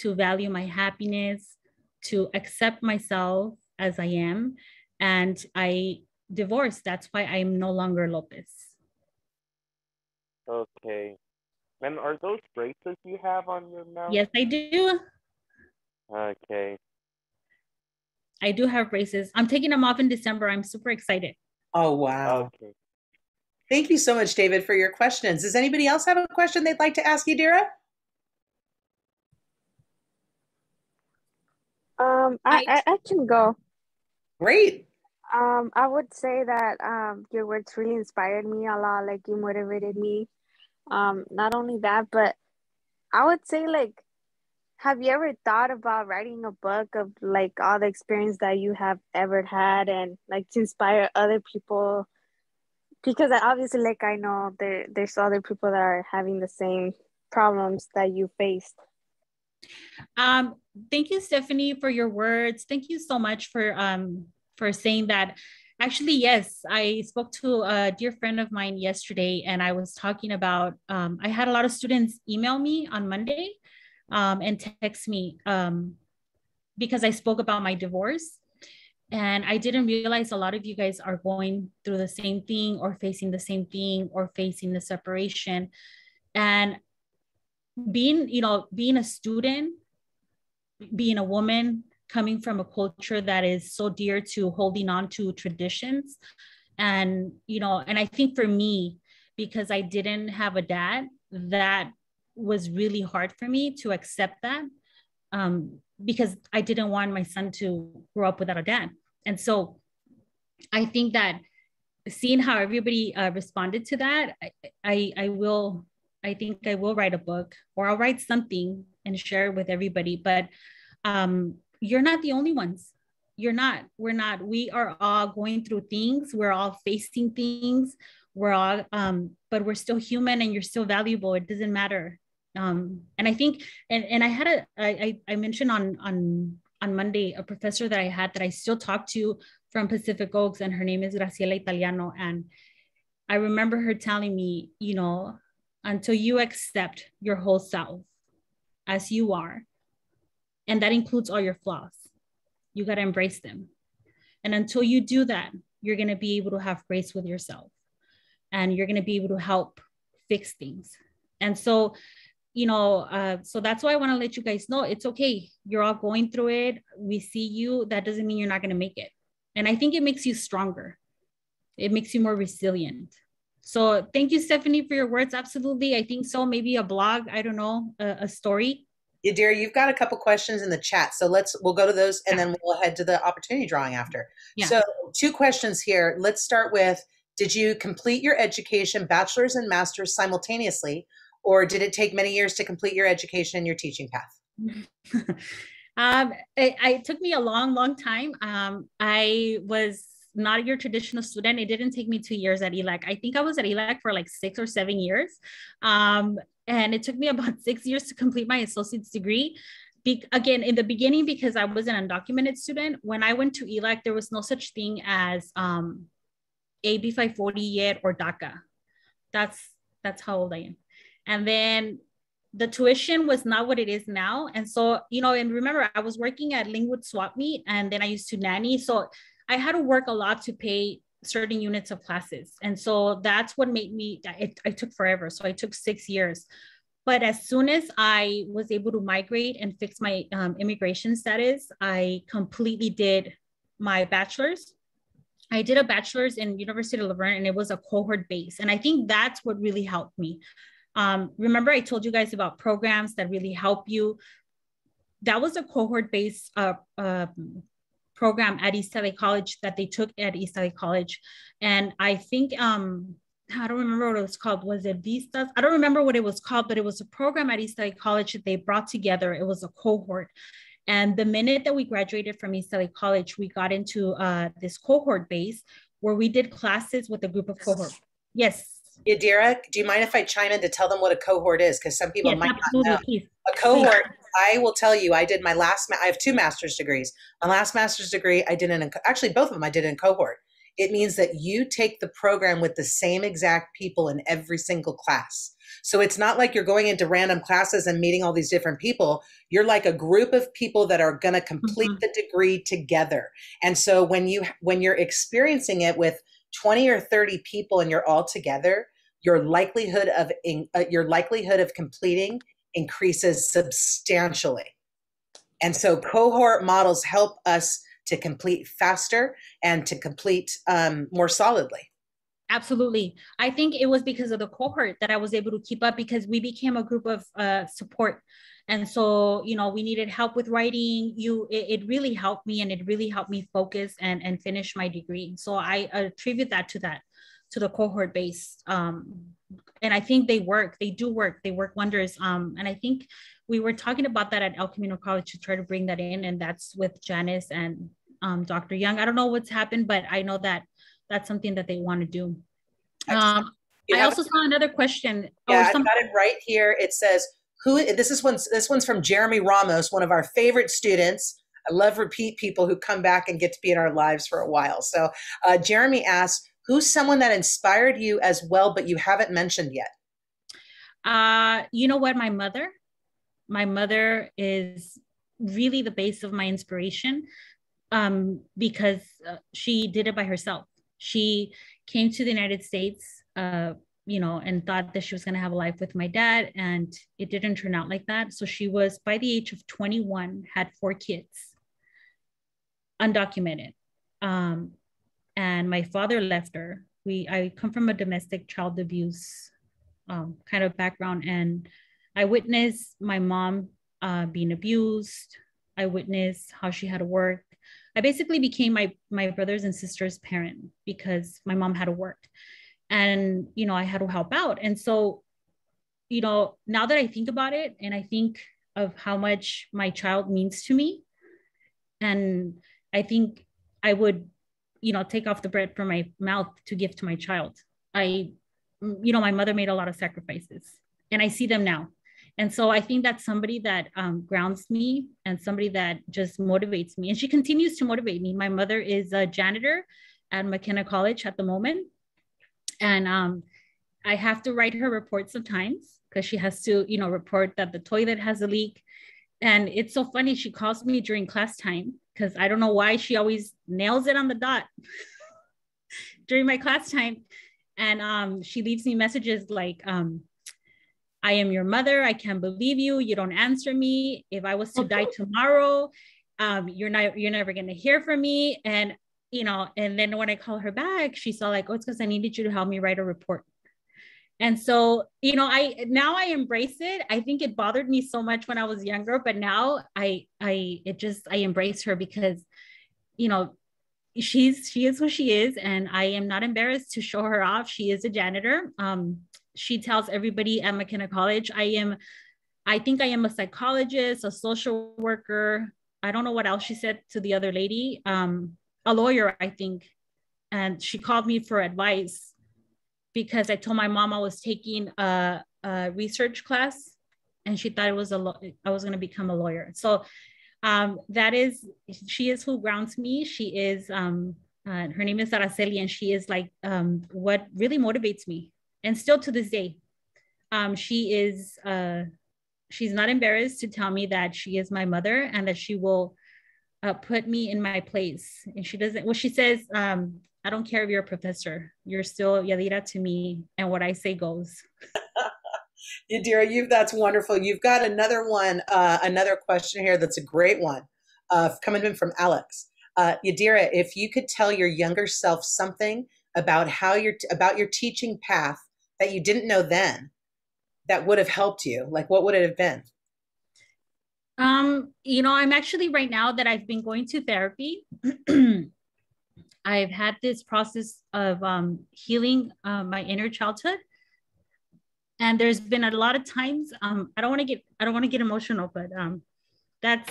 to value my happiness to accept myself as I am. And I divorced. That's why I'm no longer Lopez. Okay. And are those braces you have on your mouth? Yes, I do. Okay. I do have braces. I'm taking them off in December. I'm super excited. Oh, wow. Okay. Thank you so much, David, for your questions. Does anybody else have a question they'd like to ask Yadira? Um, I, I, I can go. Great. Um, I would say that um, your words really inspired me a lot. Like you motivated me. Um, not only that, but I would say like, have you ever thought about writing a book of like all the experience that you have ever had and like to inspire other people? Because obviously, like I know there there's other people that are having the same problems that you faced. Um, thank you, Stephanie, for your words. Thank you so much for um for saying that. Actually, yes, I spoke to a dear friend of mine yesterday, and I was talking about. Um, I had a lot of students email me on Monday, um, and text me um, because I spoke about my divorce, and I didn't realize a lot of you guys are going through the same thing, or facing the same thing, or facing the separation, and being you know being a student being a woman coming from a culture that is so dear to holding on to traditions. And you know and i think for me because i didn't have a dad that was really hard for me to accept that um, because i didn't want my son to grow up without a dad. And so i think that seeing how everybody uh, responded to that I, I i will i think i will write a book or i'll write something and share it with everybody. But um, you're not the only ones. You're not we're not we are all going through things. We're all facing things. We're all um but we're still human and you're still valuable. It doesn't matter. Um and i think and and i had a i i mentioned on on on monday a professor that i had that i still talk to from pacific oaks and her name is graciela italiano. And i remember her telling me you know until you accept your whole self as you are and that includes all your flaws. You got to embrace them. And until you do that, you're going to be able to have grace with yourself and you're going to be able to help fix things. And so, you know, uh, so that's why I want to let you guys know it's okay. You're all going through it. We see you. That doesn't mean you're not going to make it. And I think it makes you stronger, it makes you more resilient. So thank you, Stephanie, for your words. Absolutely. I think so. Maybe a blog, I don't know, a, a story Yadira, you've got a couple questions in the chat, so let's we'll go to those and then we'll head to the opportunity drawing after. Yeah. So, two questions here. Let's start with: Did you complete your education, bachelor's and master's simultaneously, or did it take many years to complete your education and your teaching path? um, it, it, took me a long, long time. Um, I was not your traditional student. It didn't take me two years at ELAC. I think I was at ELAC for like six or seven years. Um, and it took me about six years to complete my associate's degree. Be- again, in the beginning, because I was an undocumented student, when I went to ELAC, there was no such thing as um, AB 540 yet or DACA. That's that's how old I am. And then the tuition was not what it is now. And so, you know, and remember, I was working at Lynwood Swap Meet and then I used to nanny. So I had to work a lot to pay certain units of classes. And so that's what made me, it, it took forever. So I took six years. But as soon as I was able to migrate and fix my um, immigration status, I completely did my bachelor's. I did a bachelor's in University of La Verne and it was a cohort base. And I think that's what really helped me. Um, remember I told you guys about programs that really help you. That was a cohort based uh, uh, program at East LA College that they took at East LA College. And I think, um, I don't remember what it was called. Was it Vistas? I don't remember what it was called, but it was a program at East LA College that they brought together. It was a cohort. And the minute that we graduated from East LA College, we got into uh, this cohort base where we did classes with a group of cohort. Yes. Yadira, do you mind if I chime in to tell them what a cohort is? Because some people yes, might absolutely. not know. A cohort I will tell you, I did my last, I have two master's degrees. My last master's degree, I did in, actually, both of them I did in cohort. It means that you take the program with the same exact people in every single class. So it's not like you're going into random classes and meeting all these different people. You're like a group of people that are going to complete Mhm. the degree together. And so when you when you're experiencing it with 20 or 30 people and you're all together, your likelihood of in, uh, your likelihood of completing increases substantially. And so cohort models help us to complete faster and to complete um, more solidly. Absolutely. I think it was because of the cohort that I was able to keep up because we became a group of uh, support. And so, you know, we needed help with writing. You, it, it really helped me and it really helped me focus and, and finish my degree. So I attribute that to that, to the cohort based. Um, and I think they work, they do work, they work wonders. Um, and I think we were talking about that at El Camino College to try to bring that in. And that's with Janice and um, Dr. Young. I don't know what's happened, but I know that that's something that they want to do. Um, You I also saw another question. yeah, I've got it right here. It says who. This is one's. This one's from Jeremy Ramos, one of our favorite students. I love repeat people who come back and get to be in our lives for a while. So uh, Jeremy asks, "Who's someone that inspired you as well, but you haven't mentioned yet?" uh, you know what? My mother, my mother is really the base of my inspiration um, because uh, she did it by herself. She came to the United States, uh, you know, and thought that she was going to have a life with my dad, and it didn't turn out like that. So she was, by the age of 21, had four kids, undocumented. Um, and my father left her. We, I come from a domestic child abuse um, kind of background, and I witnessed my mom uh, being abused. I witnessed how she had to work. I basically became my my brothers and sisters' parent because my mom had to work, and you know I had to help out. And so, you know, now that I think about it, and I think of how much my child means to me, and I think I would, you know, take off the bread from my mouth to give to my child. I, you know, my mother made a lot of sacrifices, and I see them now. And so I think that's somebody that um, grounds me and somebody that just motivates me. And she continues to motivate me. My mother is a janitor at McKenna College at the moment. And um, I have to write her reports sometimes because she has to, you know, report that the toilet has a leak. And it's so funny. She calls me during class time because I don't know why she always nails it on the dot during my class time. And um, she leaves me messages like, um, I am your mother. I can't believe you. You don't answer me. If I was to die tomorrow, um, you're not, you're never gonna hear from me. And you know, and then when I call her back, she's all like, oh, it's because I needed you to help me write a report. And so, you know, I now I embrace it. I think it bothered me so much when I was younger, but now I I it just I embrace her because, you know, she's she is who she is, and I am not embarrassed to show her off. She is a janitor. Um, she tells everybody at McKenna College, I am, I think I am a psychologist, a social worker. I don't know what else she said to the other lady, um, a lawyer, I think. And she called me for advice because I told my mom I was taking a, a research class and she thought it was a lo- I was going to become a lawyer. So um, that is, she is who grounds me. She is, um, uh, her name is Araceli and she is like um, what really motivates me and still to this day um, she is uh, she's not embarrassed to tell me that she is my mother and that she will uh, put me in my place and she doesn't well she says um, i don't care if you're a professor you're still yadira to me and what i say goes Yadira, you that's wonderful. You've got another one, uh, another question here that's a great one, uh, coming in from Alex. Uh, Yadira, if you could tell your younger self something about how your about your teaching path that you didn't know then, that would have helped you, like what would it have been? um, you know i'm actually right now that i've been going to therapy i've had this process of um, healing uh, my inner childhood. And there's been a lot of times um, i don't want to get i don't want to get emotional but um, that's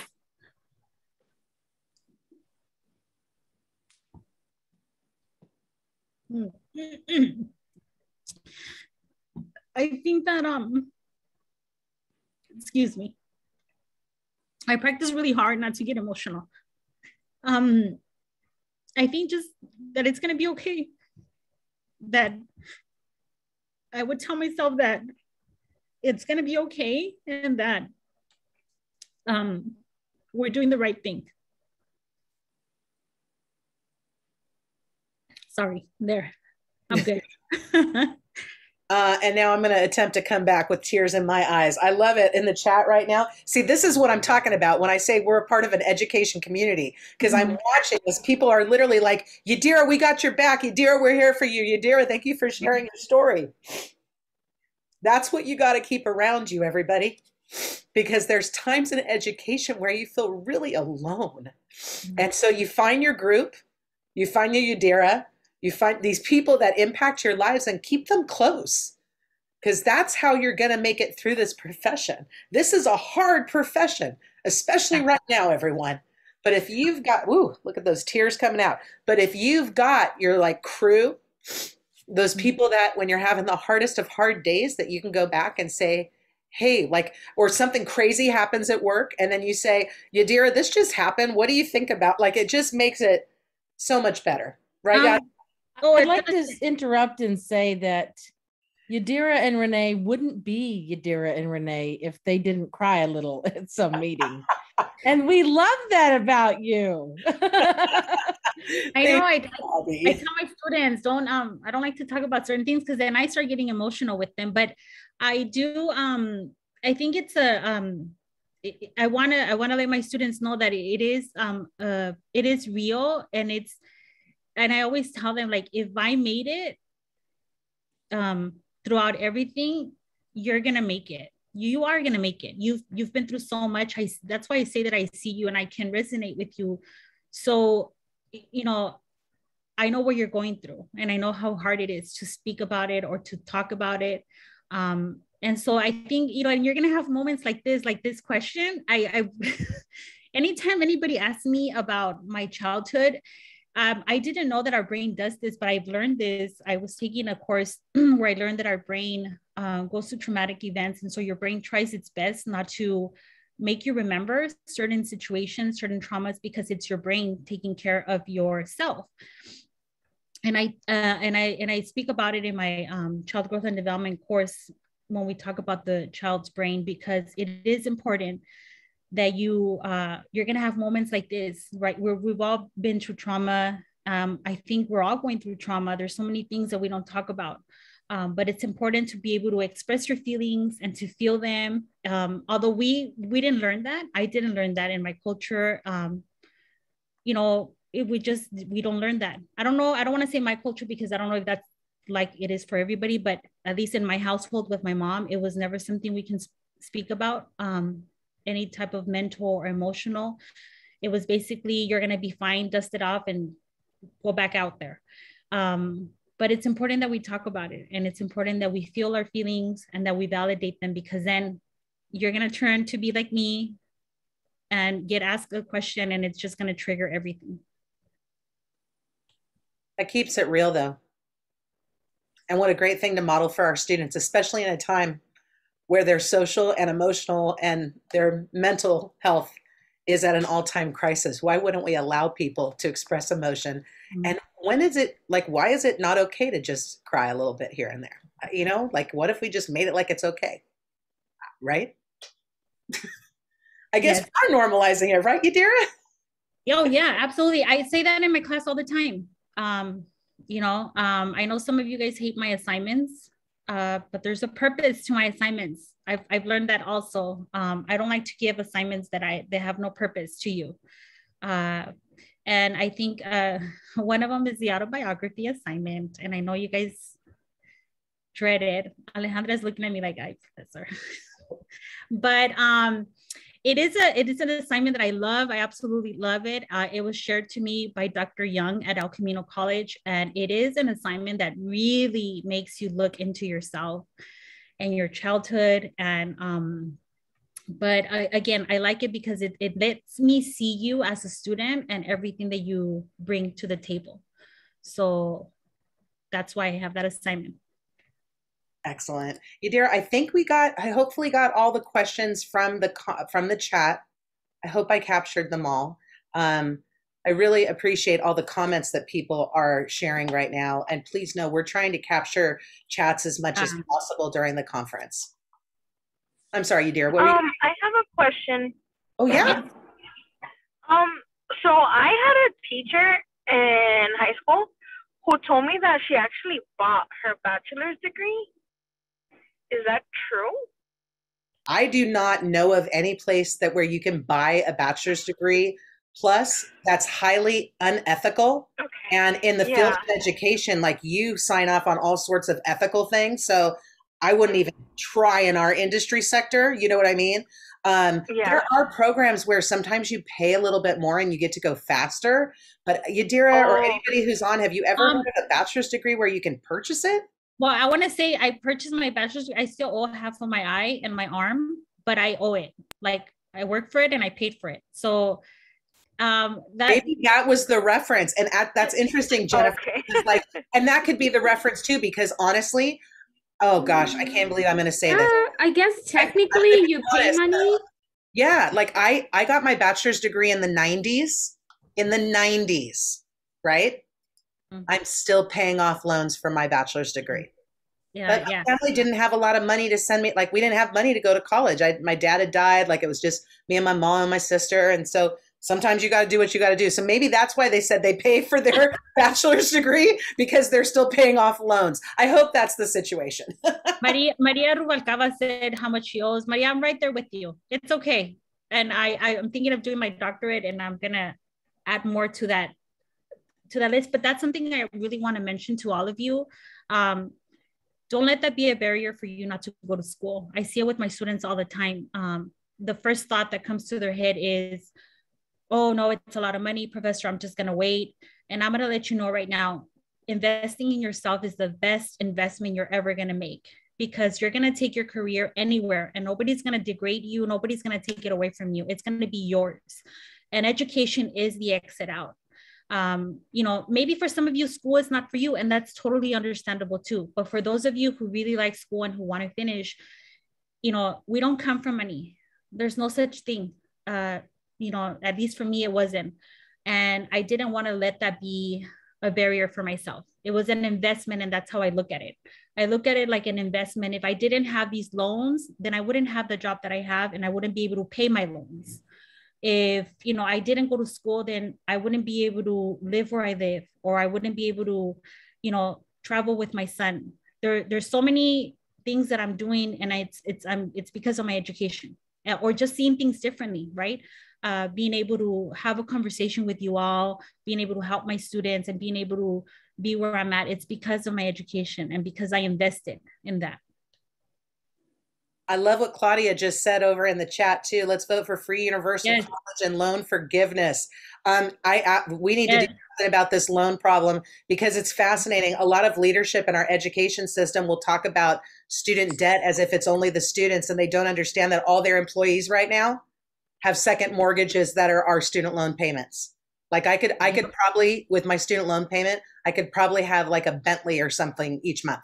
i think that um excuse me. I practice really hard not to get emotional. Um i think just that it's going to be okay that I would tell myself that it's going to be okay and that um, we're doing the right thing. Sorry, there. I'm good. Uh, and now I'm going to attempt to come back with tears in my eyes. I love it in the chat right now. See, this is what I'm talking about when I say we're a part of an education community because mm-hmm. I'm watching as people are literally like, Yadira, we got your back. Yadira, we're here for you. Yadira, thank you for sharing your story. That's what you got to keep around you, everybody, because there's times in education where you feel really alone. Mm-hmm. And so you find your group, you find your Yadira, you find these people that impact your lives and keep them close because that's how you're going to make it through this profession. This is a hard profession, especially right now, everyone. But if you've got, ooh, look at those tears coming out. But if you've got your like crew, those mm-hmm. people that when you're having the hardest of hard days, that you can go back and say, hey, like, or something crazy happens at work, and then you say, Yadira, this just happened. What do you think about? Like, it just makes it so much better, right? Um, Oh, I'd like to interrupt and say that Yadira and Renee wouldn't be Yadira and Renee if they didn't cry a little at some meeting. and we love that about you. I know I, I tell my students don't um I don't like to talk about certain things because then I start getting emotional with them. But I do um I think it's a um I want to I want to let my students know that it is um uh it is real and it's and I always tell them like if I made it um throughout everything, you're gonna make it. You are gonna make it. You've you've been through so much. I that's why I say that I see you and I can resonate with you. So you know, I know what you're going through and I know how hard it is to speak about it or to talk about it. Um, and so I think, you know, and you're gonna have moments like this, like this question. I, I anytime anybody asks me about my childhood, um, I didn't know that our brain does this, but I've learned this. I was taking a course where I learned that our brain uh, goes through traumatic events. And so your brain tries its best not to make you remember certain situations, certain traumas, because it's your brain taking care of yourself. And I uh, and I and I speak about it in my um, child growth and development course when we talk about the child's brain because it is important that you uh, you're gonna have moments like this, right? Where we've all been through trauma. Um, I think we're all going through trauma. There's so many things that we don't talk about. Um, but it's important to be able to express your feelings and to feel them. Um, although we we didn't learn that, I didn't learn that in my culture. Um, you know, it, we just we don't learn that. I don't know. I don't want to say my culture because I don't know if that's like it is for everybody. But at least in my household with my mom, it was never something we can speak about. Um, any type of mental or emotional. It was basically you're going to be fine, dust it off, and go back out there. Um, but it's important that we talk about it and it's important that we feel our feelings and that we validate them because then you're going to turn to be like me and get asked a question and it's just going to trigger everything. That keeps it real though. And what a great thing to model for our students, especially in a time where their social and emotional and their mental health is at an all-time crisis. Why wouldn't we allow people to express emotion? Mm-hmm. and when is it like why is it not okay to just cry a little bit here and there? You know like what if we just made it like it's okay? Right? I guess yes. we're normalizing it right Yadira? oh yeah absolutely. I say that in my class all the time. Um you know um i know some of you guys hate my assignments uh, but there's a purpose to my assignments. I've, I've learned that also. Um, I don't like to give assignments that I they have no purpose to you. Uh, and I think uh, one of them is the autobiography assignment. And I know you guys dread it. Alejandra is looking at me like, I, professor. but um, it is a it is an assignment that I love. I absolutely love it. Uh, it was shared to me by Dr. Young at El Camino College, and it is an assignment that really makes you look into yourself and your childhood. And um, but I, again, I like it because it it lets me see you as a student and everything that you bring to the table. So that's why I have that assignment. Excellent. Yadira, I think we got, I hopefully got all the questions from the, from the chat. I hope I captured them all. Um, I really appreciate all the comments that people are sharing right now. And please know we're trying to capture chats as much as uh-huh. possible during the conference. I'm sorry, Yadira. What were you? Um, I have a question. Oh yeah. Um, so I had a teacher in high school who told me that she actually bought her bachelor's degree. Is that true? I do not know of any place that where you can buy a bachelor's degree. Plus, that's highly unethical. Okay. And in the field of education, like you sign off on all sorts of ethical things. So I wouldn't even try in our industry sector. You know what I mean? Um, Yeah. There are programs where sometimes you pay a little bit more and you get to go faster. But Yadira or Oh. anybody who's on, have you ever Um, heard of a bachelor's degree where you can purchase it? Well, I want to say I purchased my bachelor's. I still owe half of my eye and my arm, but I owe it. Like I worked for it and I paid for it. So um that Maybe that was the reference. And at, that's interesting, Jennifer. Okay. like, and that could be the reference too, because honestly, oh gosh, I can't believe I'm going to say this. Uh, I guess technically you pay honest, money. Yeah, like I I got my bachelor's degree in the 90s. In the 90s, right? Mhm. I'm still paying off loans for my bachelor's degree. yeah, But yeah. my family didn't have a lot of money to send me. Like we didn't have money to go to college. I my dad had died. Like it was just me and my mom and my sister. And so sometimes you got to do what you got to do. So maybe that's why they said they pay for their bachelor's degree because they're still paying off loans. I hope that's the situation. Maria Maria Rubalcaba said how much she owes. Maria, I'm right there with you. It's okay. And I, I am thinking of doing my doctorate and I'm gonna add more to that to that list. But that's something I really want to mention to all of you. Um, don't let that be a barrier for you not to go to school. I see it with my students all the time. Um, the first thought that comes to their head is, oh no, it's a lot of money, professor. I'm just gonna wait. And I'm gonna let you know right now, investing in yourself is the best investment you're ever gonna make because you're going to take your career anywhere and nobody's going to degrade you. Nobody's going to take it away from you. It's going to be yours. And education is the exit out. Um, you know, maybe for some of you, school is not for you, and that's totally understandable too. But for those of you who really like school and who want to finish, you know, we don't come from money. There's no such thing. Uh, you know, at least for me, it wasn't. And I didn't want to let that be a barrier for myself. It was an investment, and that's how I look at it. I look at it like an investment. If I didn't have these loans, then I wouldn't have the job that I have and I wouldn't be able to pay my loans. If, you know, I didn't go to school, then I wouldn't be able to live where I live or I wouldn't be able to, you know, travel with my son. There there's so many things that I'm doing and I, it's it's I'm it's because of my education uh, or just seeing things differently, right? Uh, being able to have a conversation with you all, being able to help my students and being able to be where I'm at, it's because of my education and because I invested in that. I love what Claudia just said over in the chat too. Let's vote for free universal Yes. college and loan forgiveness. Um, I, I we need to do something about this loan problem because it's fascinating. A lot of leadership in our education system will talk about student debt as if it's only the students, and they don't understand that all their employees right now have second mortgages that are our student loan payments. Like I could, I could probably with my student loan payment, I could probably have like a Bentley or something each month.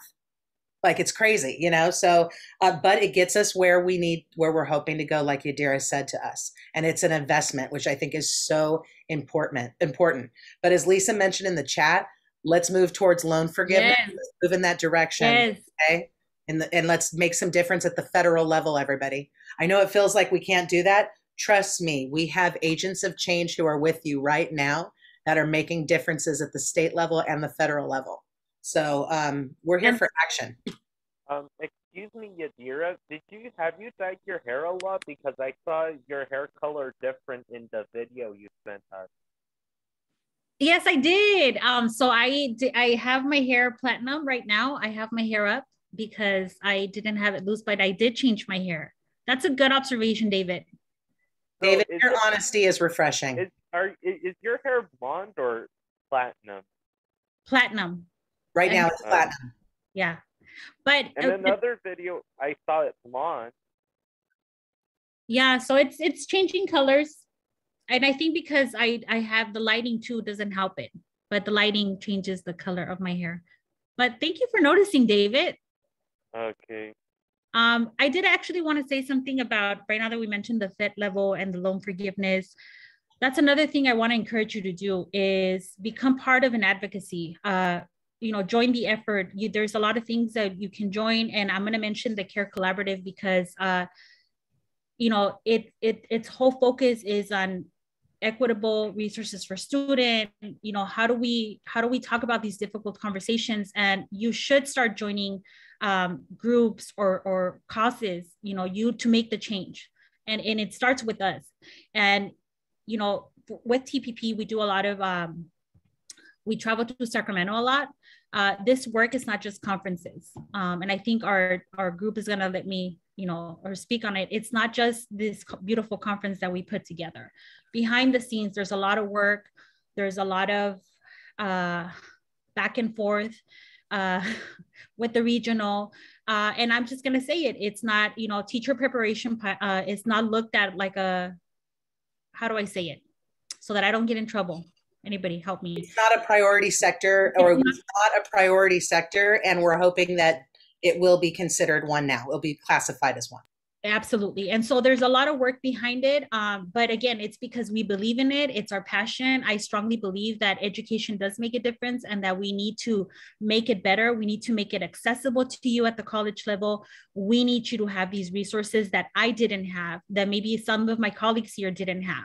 Like it's crazy, you know. So, uh, but it gets us where we need, where we're hoping to go, like Yadira said to us, and it's an investment, which I think is so important. Important. But as Lisa mentioned in the chat, let's move towards loan forgiveness. Yes. Let's move in that direction Yes. okay and, the, and let's make some difference at the federal level everybody i know it feels like we can't do that trust me we have agents of change who are with you right now that are making differences at the state level and the federal level so um, we're here for action Um, excuse me, Yadira, did you have you dyed your hair a lot? Because I saw your hair color different in the video you sent us. Yes, I did. Um, so I I have my hair platinum right now. I have my hair up because I didn't have it loose, but I did change my hair. That's a good observation, David. So david your it- honesty is refreshing Is are is your hair blonde or platinum? Platinum. Right now it's platinum Yeah. But And uh, another video I saw it blonde. yeah, so it's it's changing colors. And I think because I I have the lighting too doesn't help it. But the lighting changes the color of my hair. But thank you for noticing, David. Okay. Um, I did actually want to say something about right now that we mentioned the FIT level and the loan forgiveness. That's another thing I want to encourage you to do is become part of an advocacy. Uh, you know, join the effort. You, there's a lot of things that you can join, and I'm going to mention the Care Collaborative because uh, you know, it it its whole focus is on equitable resources for student. You know how do we how do we talk about these difficult conversations? And you should start joining um, groups or or causes you know you to make the change. And and it starts with us. And you know with tpp we do a lot of um, we travel to sacramento a lot. Uh, this work is not just conferences. Um, and i think our our group is going to let me you know or speak on it. It's not just this beautiful conference that we put together. Behind the scenes there's a lot of work. There's a lot of uh, back and forth uh, with the regional. Uh, and i'm just going to say it it's not you know teacher preparation uh, is not looked at like a how do i say it? So that i don't get in trouble anybody help me it's not a priority sector or it's not, not a priority sector and we're hoping that it will be considered one now. It'll be classified as one. Absolutely. And so there's a lot of work behind it. Um, but again, it's because we believe in it. It's our passion. I strongly believe that education does make a difference and that we need to make it better. We need to make it accessible to you at the college level. We need you to have these resources that I didn't have, that maybe some of my colleagues here didn't have.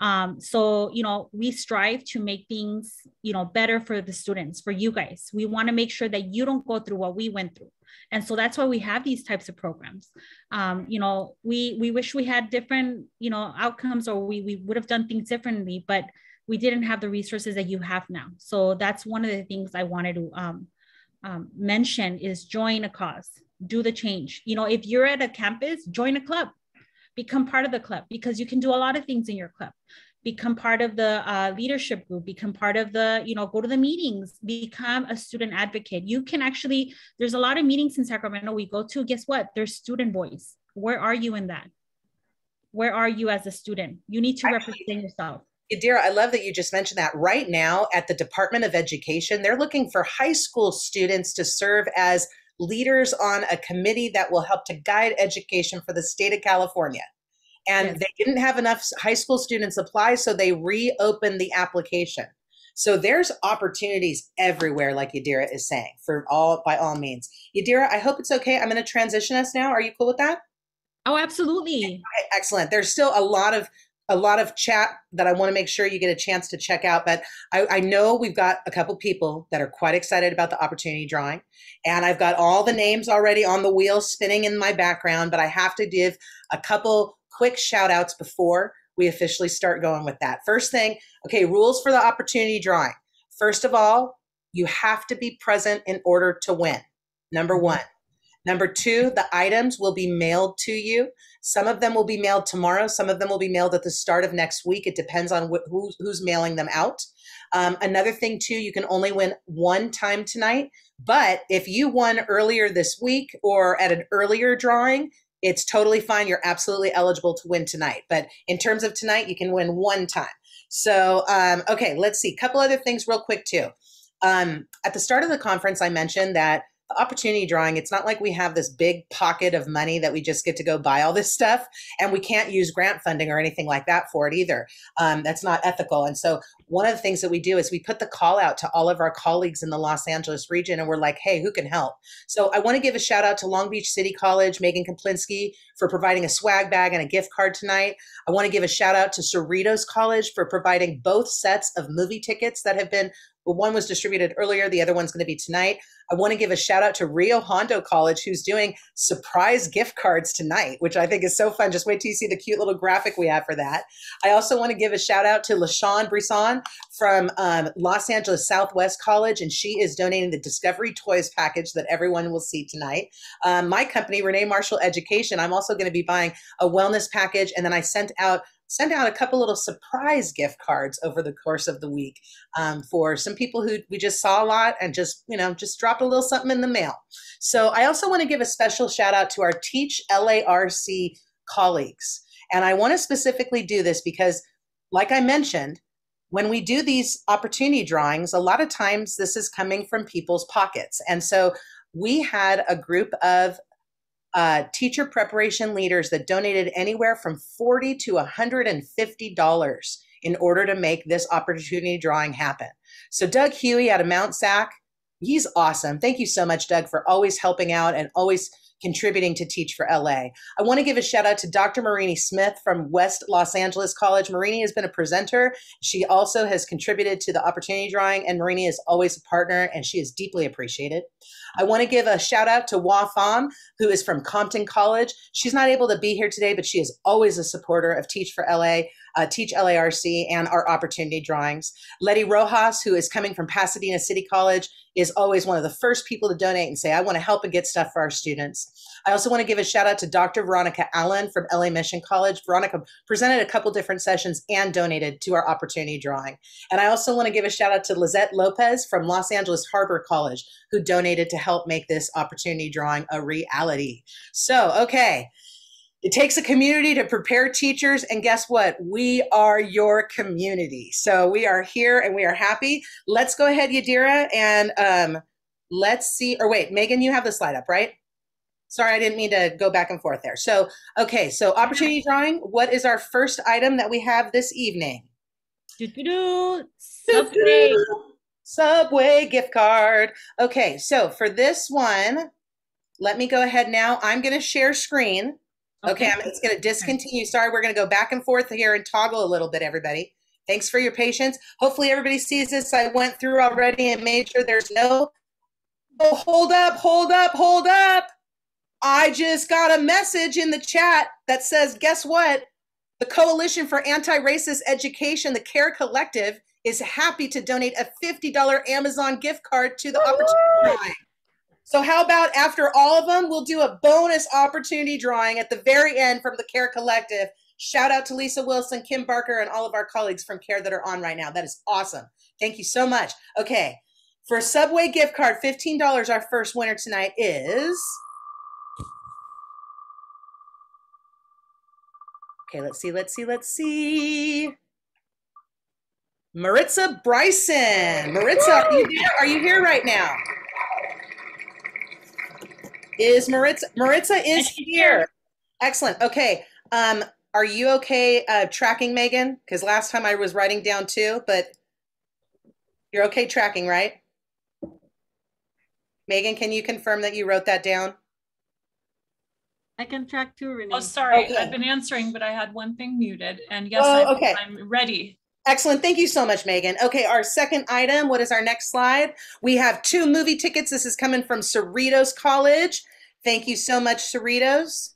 Um, so, you know, we strive to make things, you know, better for the students, for you guys. We want to make sure that you don't go through what we went through. And so that's why we have these types of programs. Um, you know, we we wish we had different, you know, outcomes or we we would have done things differently, but we didn't have the resources that you have now. So that's one of the things I wanted to um, um, mention is join a cause, do the change. You know, if you're at a campus, join a club become part of the club because you can do a lot of things in your club. Become part of the uh, leadership group become part of the you know go to the meetings become a student advocate. You can actually there's a lot of meetings in sacramento we go to. Guess what? There's student voice. Where are you in that? Where are you as a student? You need to actually, represent yourself. Yadira, I love that you just mentioned that. Right now at the Department of Education, they're looking for high school students to serve as leaders on a committee that will help to guide education for the state of California. And yes. they didn't have enough high school students apply, so they reopened the application. So there's opportunities everywhere, like Yadira is saying, for all by all means. Yadira, I hope it's okay. I'm going to transition us now. Are you cool with that? Oh, absolutely. Okay, excellent. There's still a lot of a lot of chat that I want to make sure you get a chance to check out. But I, I, know we've got a couple people that are quite excited about the opportunity drawing. And I've got all the names already on the wheel spinning in my background, but I have to give a couple quick shout outs before we officially start going with that. First thing, okay, rules for the opportunity drawing. First of all, you have to be present in order to win. Number one. Number two, the items will be mailed to you. Some of them will be mailed tomorrow. Some of them will be mailed at the start of next week. It depends on wh- who's, who's mailing them out. Um, another thing, too, you can only win one time tonight. But if you won earlier this week or at an earlier drawing, it's totally fine. You're absolutely eligible to win tonight. But in terms of tonight, you can win one time. So, um, okay, let's see. A couple other things, real quick, too. Um, at the start of the conference, I mentioned that opportunity drawing it's not like we have this big pocket of money that we just get to go buy all this stuff and we can't use grant funding or anything like that for it either. Um, that's not ethical and so one of the things that we do is we put the call out to all of our colleagues in the los angeles region and we're like hey who can help so i want to give a shout out to long beach city college megan kaplinsky for providing a swag bag and a gift card tonight i want to give a shout out to cerritos college for providing both sets of movie tickets that have been one was distributed earlier, the other one's going to be tonight. I want to give a shout out to Rio Hondo College, who's doing surprise gift cards tonight, which I think is so fun. Just wait till you see the cute little graphic we have for that. I also want to give a shout out to LaShawn Brisson from um, Los Angeles Southwest College, and she is donating the Discovery Toys package that everyone will see tonight. Um, my company, Renee Marshall Education, I'm also going to be buying a wellness package, and then I sent out send out a couple little surprise gift cards over the course of the week um, for some people who we just saw a lot and just you know just dropped a little something in the mail so i also want to give a special shout out to our teach larc colleagues and i want to specifically do this because like i mentioned when we do these opportunity drawings a lot of times this is coming from people's pockets and so we had a group of uh, teacher preparation leaders that donated anywhere from 40 to 150 dollars in order to make this opportunity drawing happen. So Doug Huey out of Mount Sac, he's awesome. Thank you so much, Doug, for always helping out and always contributing to Teach for LA. I want to give a shout out to Dr. Marini Smith from West Los Angeles College. Marini has been a presenter. She also has contributed to the opportunity drawing, and Marini is always a partner, and she is deeply appreciated. I want to give a shout out to Wa Pham, who is from Compton College. She's not able to be here today, but she is always a supporter of Teach for LA, uh, Teach LARC, and our opportunity drawings. Letty Rojas, who is coming from Pasadena City College, is always one of the first people to donate and say, I want to help and get stuff for our students. I also want to give a shout out to Dr. Veronica Allen from LA Mission College. Veronica presented a couple different sessions and donated to our opportunity drawing. And I also want to give a shout out to Lizette Lopez from Los Angeles Harbor College, who donated to help make this opportunity drawing a reality. So, okay. It takes a community to prepare teachers, and guess what? We are your community. So we are here and we are happy. Let's go ahead, Yadira, and um, let's see. Or wait, Megan, you have the slide up, right? Sorry, I didn't mean to go back and forth there. So, okay, so opportunity drawing. What is our first item that we have this evening? Doo-doo-doo. Subway. Subway gift card. Okay, so for this one, let me go ahead now. I'm going to share screen. Okay, I'm, it's going to discontinue. Sorry, we're going to go back and forth here and toggle a little bit, everybody. Thanks for your patience. Hopefully, everybody sees this. I went through already and made sure there's no. Oh, hold up, hold up, hold up. I just got a message in the chat that says, guess what? The Coalition for Anti Racist Education, the CARE Collective, is happy to donate a $50 Amazon gift card to the opportunity drawing. So, how about after all of them, we'll do a bonus opportunity drawing at the very end from the CARE Collective. Shout out to Lisa Wilson, Kim Barker, and all of our colleagues from CARE that are on right now. That is awesome. Thank you so much. Okay, for Subway gift card, $15, our first winner tonight is. Okay, let's see, let's see, let's see. Maritza Bryson. Maritza, are you there? Are you here right now? Is Maritza Maritza is here. Excellent. Okay. Um, are you okay uh, tracking Megan? Because last time I was writing down two, but you're okay tracking, right? Megan, can you confirm that you wrote that down? I can track too, Renee. Oh, sorry. Okay. I've been answering, but I had one thing muted. And yes, Oh, I'm, okay. I'm ready. Excellent. Thank you so much, Megan. Okay, our second item. What is our next slide? We have two movie tickets. This is coming from Cerritos College. Thank you so much, Cerritos.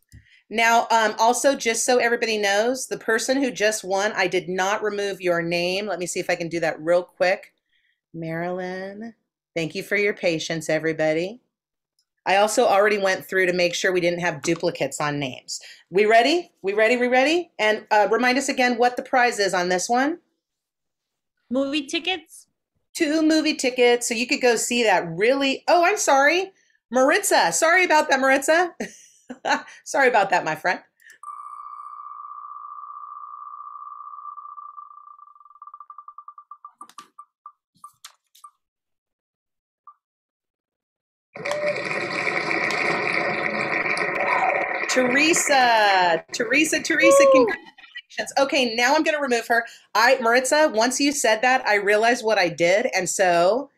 Now, um, also, just so everybody knows, the person who just won, I did not remove your name. Let me see if I can do that real quick. Marilyn, thank you for your patience, everybody. I also already went through to make sure we didn't have duplicates on names. We ready? We ready? We ready? And uh, remind us again what the prize is on this one. Movie tickets. two movie tickets so you could go see that really oh i'm sorry maritza sorry about that maritza sorry about that my friend Teresa, Teresa, Teresa, congratulations. Okay, now I'm going to remove her. I, Maritza, once you said that, I realized what I did. And so,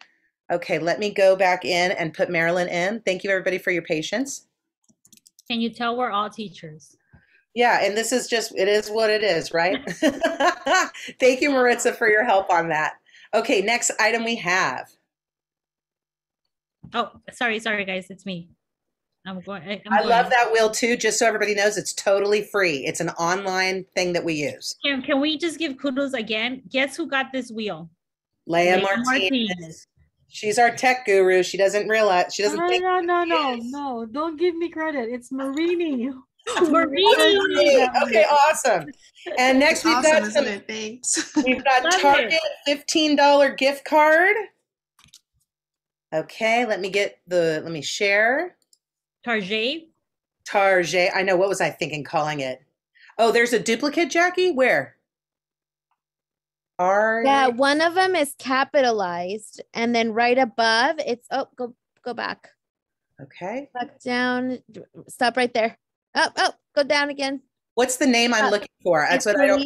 okay, let me go back in and put Marilyn in. Thank you, everybody, for your patience. Can you tell we're all teachers? Yeah, and this is just, it is what it is, right? Thank you, Maritza, for your help on that. Okay, next item we have. Oh, sorry, sorry, guys. It's me. I'm going. I, I'm I going. love that wheel too, just so everybody knows it's totally free. It's an online thing that we use. Can, can we just give kudos again? Guess who got this wheel? Leah Leah Martinez. Martinez. She's our tech guru. She doesn't realize, she doesn't No, think. no, no, no, no. Don't give me credit. It's Marini. Marini. Okay, awesome. And next we've awesome, got isn't some, it? Thanks. we've got Love it. Target fifteen dollar gift card. Okay, let me get the let me share. Tarjay. Tarjay. I know what was I thinking calling it? Oh, there's a duplicate, Jackie. Where? Are Yeah, one of them is capitalized, and then right above it's oh go go back, okay. back down, stop right there. Oh oh, go down again. What's the name I'm Uh, looking for? That's what I don't.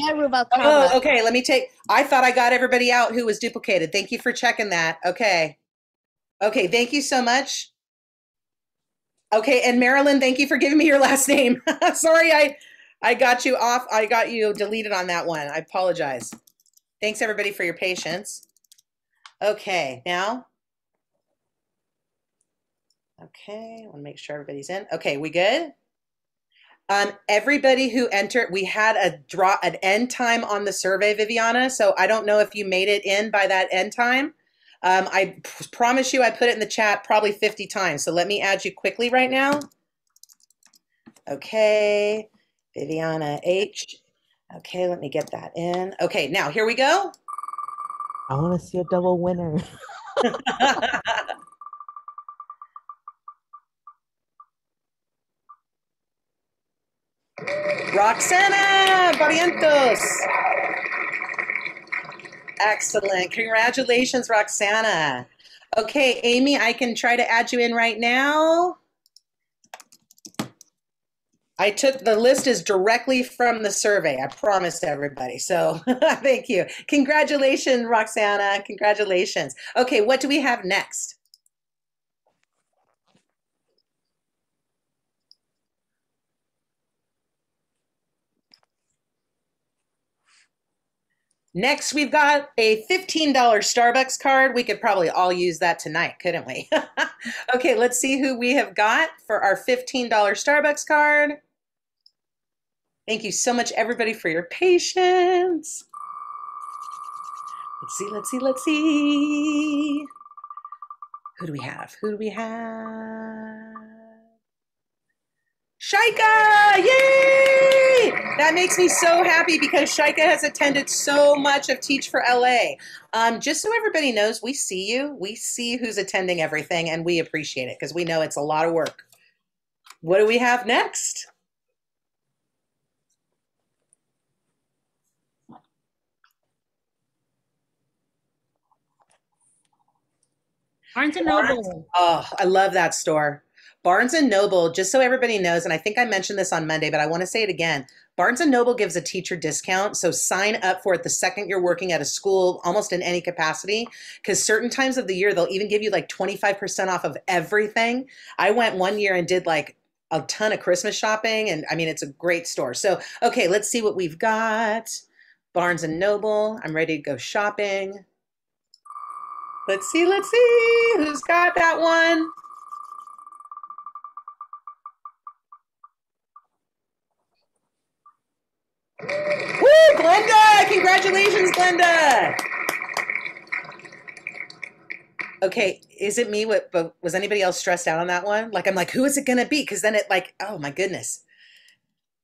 Oh, okay. Let me take. I thought I got everybody out who was duplicated. Thank you for checking that. Okay. Okay. Thank you so much. Okay, and Marilyn, thank you for giving me your last name. Sorry, I I got you off. I got you deleted on that one. I apologize. Thanks everybody for your patience. Okay, now. Okay, I want to make sure everybody's in. Okay, we good? Um, everybody who entered, we had a draw an end time on the survey, Viviana. So I don't know if you made it in by that end time. Um, I promise you, I put it in the chat probably 50 times. So let me add you quickly right now. Okay, Viviana H. Okay, let me get that in. Okay, now here we go. I want to see a double winner. Roxana Barrientos. Excellent. Congratulations, Roxana. Okay, Amy, I can try to add you in right now. I took the list is directly from the survey. I promised everybody. So thank you. Congratulations, Roxana. Congratulations. Okay, what do we have next? Next, we've got a $15 Starbucks card. We could probably all use that tonight, couldn't we? okay, let's see who we have got for our $15 Starbucks card. Thank you so much, everybody, for your patience. Let's see, let's see, let's see. Who do we have? Who do we have? Shaika! Yay! That makes me so happy because Shaika has attended so much of Teach for LA. Um, just so everybody knows, we see you. We see who's attending everything and we appreciate it because we know it's a lot of work. What do we have next? Barnes and Noble. Oh, I love that store. Barnes and Noble, just so everybody knows, and I think I mentioned this on Monday, but I want to say it again. Barnes and Noble gives a teacher discount, so sign up for it the second you're working at a school, almost in any capacity, because certain times of the year they'll even give you like 25% off of everything. I went one year and did like a ton of Christmas shopping, and I mean it's a great store. So okay, let's see what we've got. Barnes and Noble. I'm ready to go shopping. Let's see, let's see who's got that one. Woo, Glenda! Congratulations, Glenda! Okay, is it me? What, but was anybody else stressed out on that one? Like, I'm like, who is it going to be? Because then it, like, oh my goodness,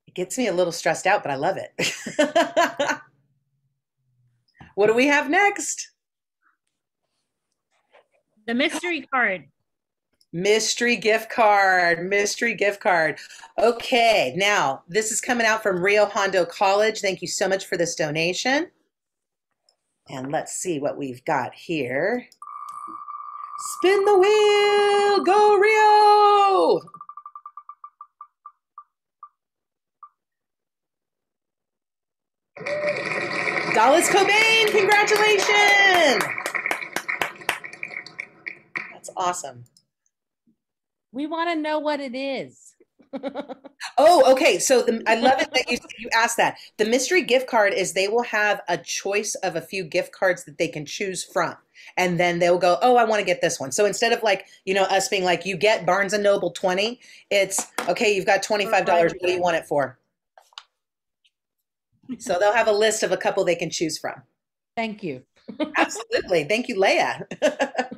it gets me a little stressed out, but I love it. what do we have next? The mystery card. Mystery gift card, mystery gift card. Okay, now this is coming out from Rio Hondo College. Thank you so much for this donation. And let's see what we've got here. Spin the wheel, go Rio! Dallas Cobain, congratulations! That's awesome. We want to know what it is. Oh, okay. So the, I love it that you, you asked that. The mystery gift card is they will have a choice of a few gift cards that they can choose from. And then they'll go, oh, I want to get this one. So instead of like, you know, us being like, you get Barnes and Noble 20, it's, okay, you've got $25. What do you want it for? So they'll have a list of a couple they can choose from. Thank you. Absolutely. Thank you, Leah.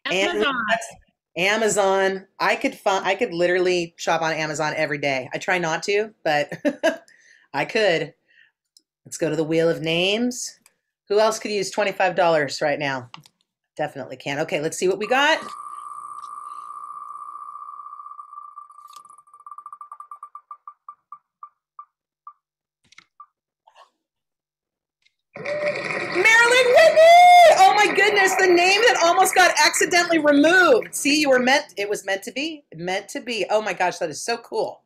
And Amazon. Amazon. I could find I could literally shop on Amazon every day. I try not to, but I could. Let's go to the wheel of names. Who else could use $25 right now? Definitely can. Okay, let's see what we got. Marilyn Whitney! Oh my goodness, the name that almost got accidentally removed. See, you were meant, it was meant to be. Meant to be. Oh my gosh, that is so cool.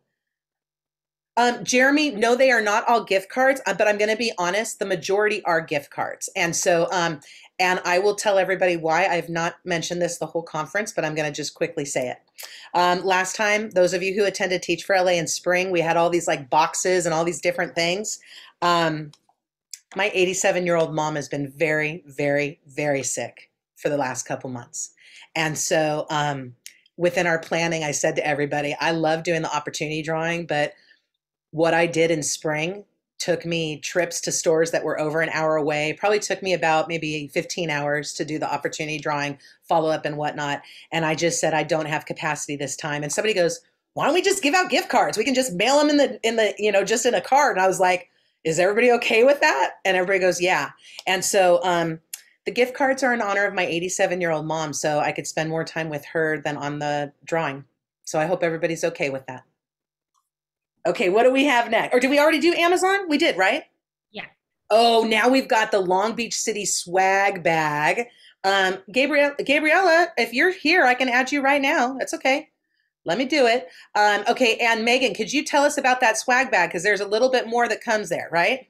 Um, Jeremy, no, they are not all gift cards, uh, but I'm going to be honest. The majority are gift cards, and so um, And I will tell everybody why. I've not mentioned this the whole conference, but I'm going to just quickly say it. Um, last time, those of you who attended Teach for LA in spring, we had all these like boxes and all these different things. Um, my 87 year old mom has been very, very, very sick for the last couple months. And so, um, within our planning, I said to everybody, I love doing the opportunity drawing, but what I did in spring took me trips to stores that were over an hour away. Probably took me about maybe 15 hours to do the opportunity drawing, follow up, and whatnot. And I just said, I don't have capacity this time. And somebody goes, Why don't we just give out gift cards? We can just mail them in the, in the, you know, just in a card. And I was like, Is everybody okay with that? And everybody goes, Yeah. And so, um, the gift cards are in honor of my 87 year old mom, so I could spend more time with her than on the drawing. So I hope everybody's okay with that. Okay, what do we have next? Or did we already do Amazon? We did, right? Yeah. Oh, now we've got the Long Beach City swag bag. Um, Gabriel, Gabriella, if you're here, I can add you right now. That's okay. Let me do it. Um, okay, and Megan, could you tell us about that swag bag? Because there's a little bit more that comes there, right?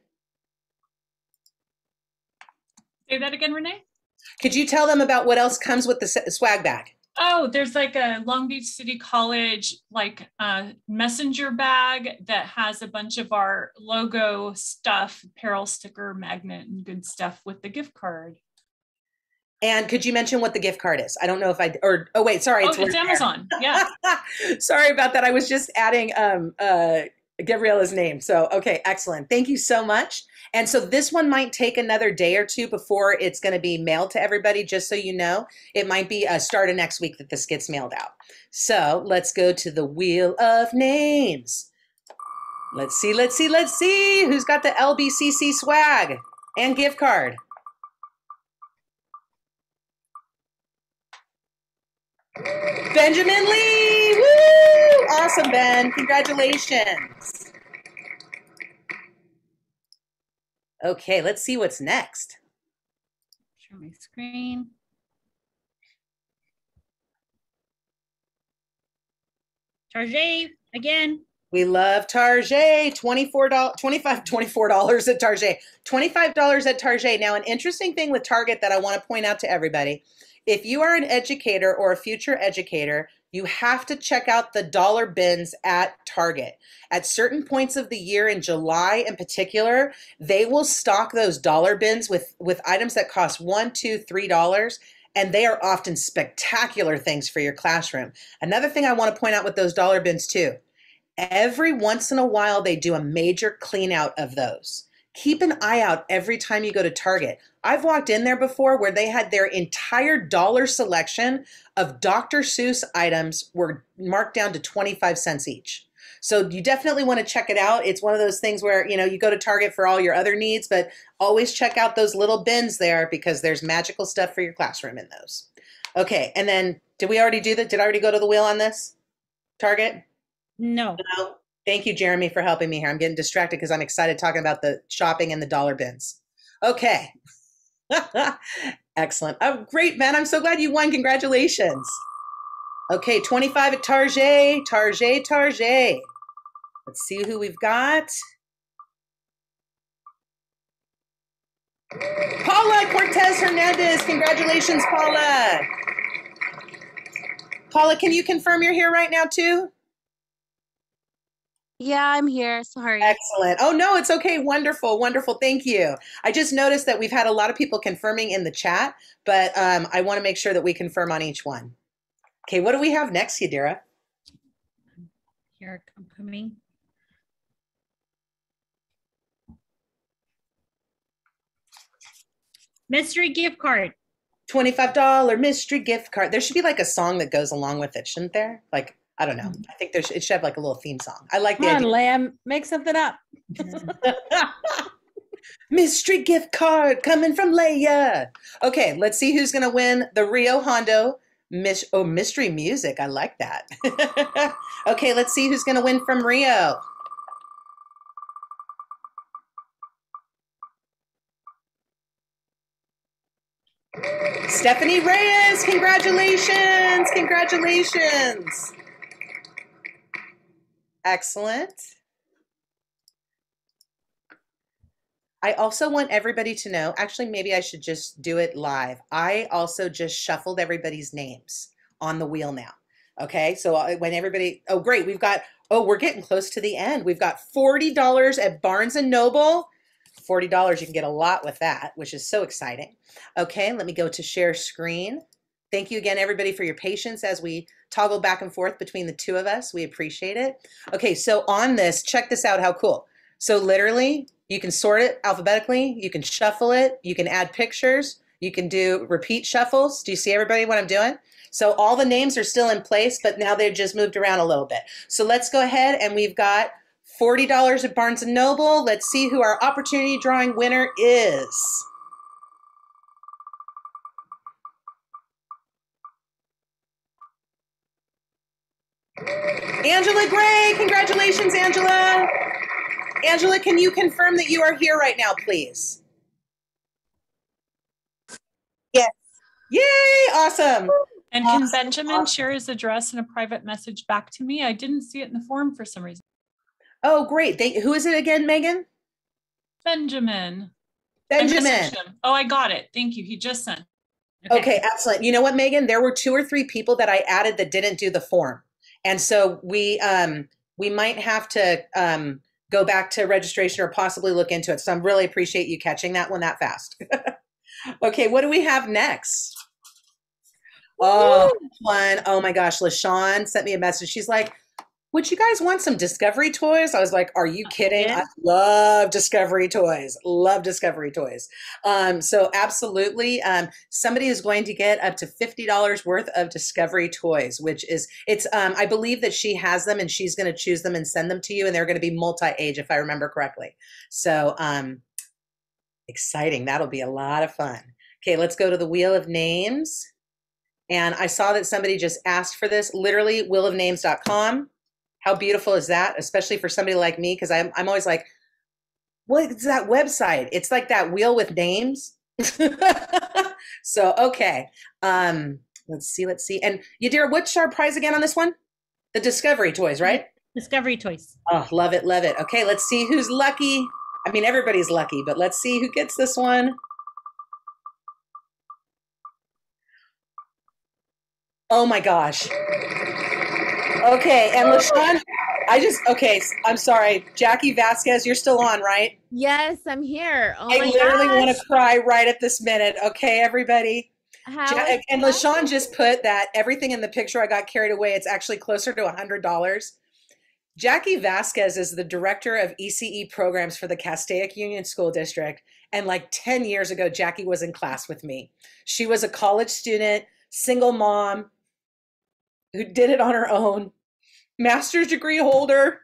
Say that again, Renee. Could you tell them about what else comes with the swag bag? Oh, there's like a Long Beach City College like uh, messenger bag that has a bunch of our logo stuff, apparel sticker, magnet, and good stuff with the gift card. And could you mention what the gift card is? I don't know if I or oh wait, sorry, Oh, it's there. Amazon. Yeah. Sorry about that. I was just adding um, uh, Gabriella's name. So, okay, excellent. Thank you so much. And so this one might take another day or two before it's going to be mailed to everybody, just so you know. It might be a start of next week that this gets mailed out. So let's go to the Wheel of Names. Let's see, let's see, let's see who's got the LBCC swag and gift card. Benjamin Lee! Woo! Awesome, Ben. Congratulations. Okay, let's see what's next. Share my screen. Tarjay again. We love Target. $24, $25, $24 at Target. $25 at Target. Now, an interesting thing with Target that I want to point out to everybody if you are an educator or a future educator, you have to check out the dollar bins at Target. At certain points of the year, in July in particular, they will stock those dollar bins with, with items that cost one, two, three dollars. And they are often spectacular things for your classroom. Another thing I want to point out with those dollar bins, too, every once in a while they do a major clean out of those. Keep an eye out every time you go to Target. I've walked in there before where they had their entire dollar selection of Dr. Seuss items were marked down to 25 cents each. So you definitely want to check it out. It's one of those things where, you know, you go to Target for all your other needs, but always check out those little bins there because there's magical stuff for your classroom in those. Okay, and then did we already do that? Did I already go to the wheel on this? Target? No. No. Thank you, Jeremy, for helping me here. I'm getting distracted because I'm excited talking about the shopping and the dollar bins. Okay. Excellent. Oh, great, Ben. I'm so glad you won. Congratulations. Okay, 25 at Target. Target, Target. Let's see who we've got. Paula Cortez Hernandez. Congratulations, Paula. Paula, can you confirm you're here right now, too? Yeah, I'm here. Sorry. Excellent. Oh, no, it's okay. Wonderful. Wonderful. Thank you. I just noticed that we've had a lot of people confirming in the chat, but um, I want to make sure that we confirm on each one. Okay, what do we have next, Yadira? Here I'm coming. Mystery gift card. $25 mystery gift card. There should be like a song that goes along with it, shouldn't there? Like, I don't know. Mm. I think there should, it should have like a little theme song. I like the Come on, idea. Lamb, make something up. Mystery gift card coming from Leia. Okay, let's see who's going to win the Rio Hondo Mis- oh, mystery music. I like that. okay, let's see who's going to win from Rio. Stephanie Reyes, congratulations! Congratulations! Excellent. I also want everybody to know, actually, maybe I should just do it live. I also just shuffled everybody's names on the wheel now. Okay, so uh, when everybody, oh, great, we've got, oh, we're getting close to the end. We've got $40 at Barnes and Noble. $40, you can get a lot with that, which is so exciting. Okay, let me go to share screen. Thank you again, everybody, for your patience as we toggle back and forth between the two of us. We appreciate it. Okay, so on this, check this out how cool. So, literally, you can sort it alphabetically, you can shuffle it, you can add pictures, you can do repeat shuffles. Do you see everybody what I'm doing? So, all the names are still in place, but now they've just moved around a little bit. So, let's go ahead and we've got $40 at Barnes Noble. Let's see who our opportunity drawing winner is. Angela Gray, congratulations, Angela. Angela, can you confirm that you are here right now, please? Yes. Yay, awesome. And can Benjamin share his address in a private message back to me? I didn't see it in the form for some reason. Oh, great. They, who is it again, Megan? Benjamin. Benjamin. him. Oh, I got it. Thank you. He just sent. Okay. excellent. You know what, Megan? There were two or three people that I added that didn't do the form. And so we um we might have to um go back to registration or possibly look into it. So I'm really appreciate you catching that one that fast. okay, what do we have next? Oh, one. Oh my gosh, LaShawn sent me a message. She's like, would you guys want some Discovery toys? I was like, are you kidding? I love Discovery toys. Love Discovery toys. Um, so absolutely, um, somebody is going to get up to fifty dollars worth of Discovery toys, which is it's. Um, I believe that she has them and she's going to choose them and send them to you, and they're going to be multi-age, if I remember correctly. So um, exciting! That'll be a lot of fun. Okay, let's go to the wheel of names. And I saw that somebody just asked for this. Literally, wheelofnames.com. How beautiful is that? Especially for somebody like me, because I'm, I'm always like, what's that website? It's like that wheel with names. so, okay. Um, let's see, let's see. And Yadira, what's our prize again on this one? The Discovery Toys, right? Discovery Toys. Oh, love it, love it. Okay, let's see who's lucky. I mean, everybody's lucky, but let's see who gets this one. Oh my gosh. Okay, and LaShawn, I just okay. I'm sorry, Jackie Vasquez, you're still on, right? Yes, I'm here. Oh I literally want to cry right at this minute. Okay, everybody. How Ja- and LaShawn just put that everything in the picture. I got carried away. It's actually closer to a hundred dollars. Jackie Vasquez is the director of ECE programs for the Castaic Union School District. And like 10 years ago, Jackie was in class with me. She was a college student, single mom who did it on her own, master's degree holder.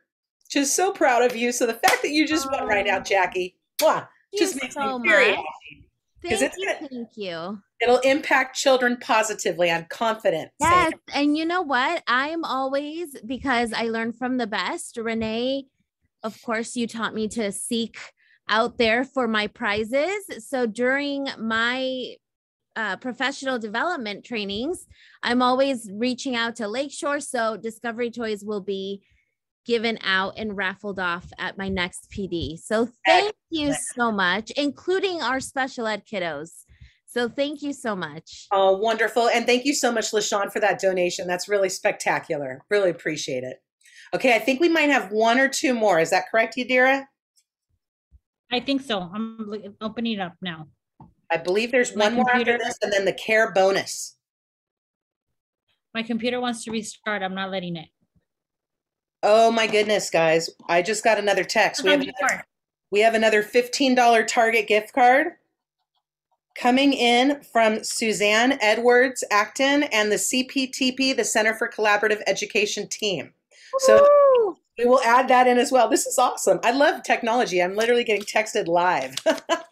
Just so proud of you. So the fact that you just won right now, Jackie, mwah, just makes so me very much. happy. Thank it's you, gonna- thank you. It'll impact children positively. I'm confident. Yes, and you know what? I'm always because I learn from the best. Renee, of course, you taught me to seek out there for my prizes. So during my uh, professional development trainings, I'm always reaching out to Lakeshore. So Discovery Toys will be given out and raffled off at my next PD. So thank you so much, including our special ed kiddos. So thank you so much. Oh, wonderful. And thank you so much, LaShawn, for that donation. That's really spectacular. Really appreciate it. Okay, I think we might have one or two more. Is that correct, Yadira? I think so. I'm opening it up now. I believe there's My one more after this and then the care bonus. My computer wants to restart. I'm not letting it. Oh my goodness, guys. I just got another text. We have another, we have another $15 Target gift card coming in from Suzanne Edwards Acton and the CPTP, the Center for Collaborative Education team. So we will add that in as well. This is awesome. I love technology. I'm literally getting texted live.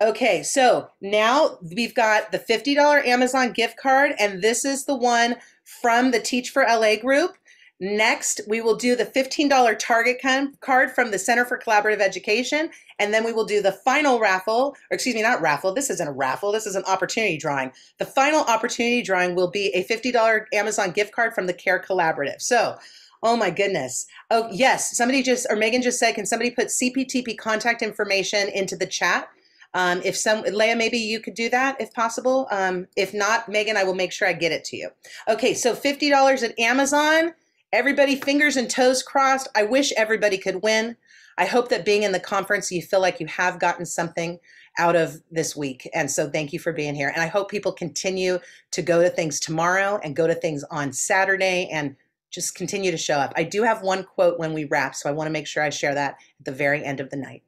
okay, so now we've got the $50 Amazon gift card, and this is the one from the Teach for LA group. Next, we will do the $15 Target card from the Center for Collaborative Education, and then we will do the final raffle, or excuse me, not raffle. This isn't a raffle. This is an opportunity drawing. The final opportunity drawing will be a $50 Amazon gift card from the Care Collaborative. So Oh my goodness. Oh, yes. Somebody just, or Megan just said, can somebody put CPTP contact information into the chat? Um, if some, Leah, maybe you could do that if possible. Um, if not, Megan, I will make sure I get it to you. Okay, so $50 at Amazon. Everybody, fingers and toes crossed. I wish everybody could win. I hope that being in the conference, you feel like you have gotten something out of this week. And so thank you for being here. And I hope people continue to go to things tomorrow and go to things on Saturday and just continue to show up. I do have one quote when we wrap, so I want to make sure I share that at the very end of the night.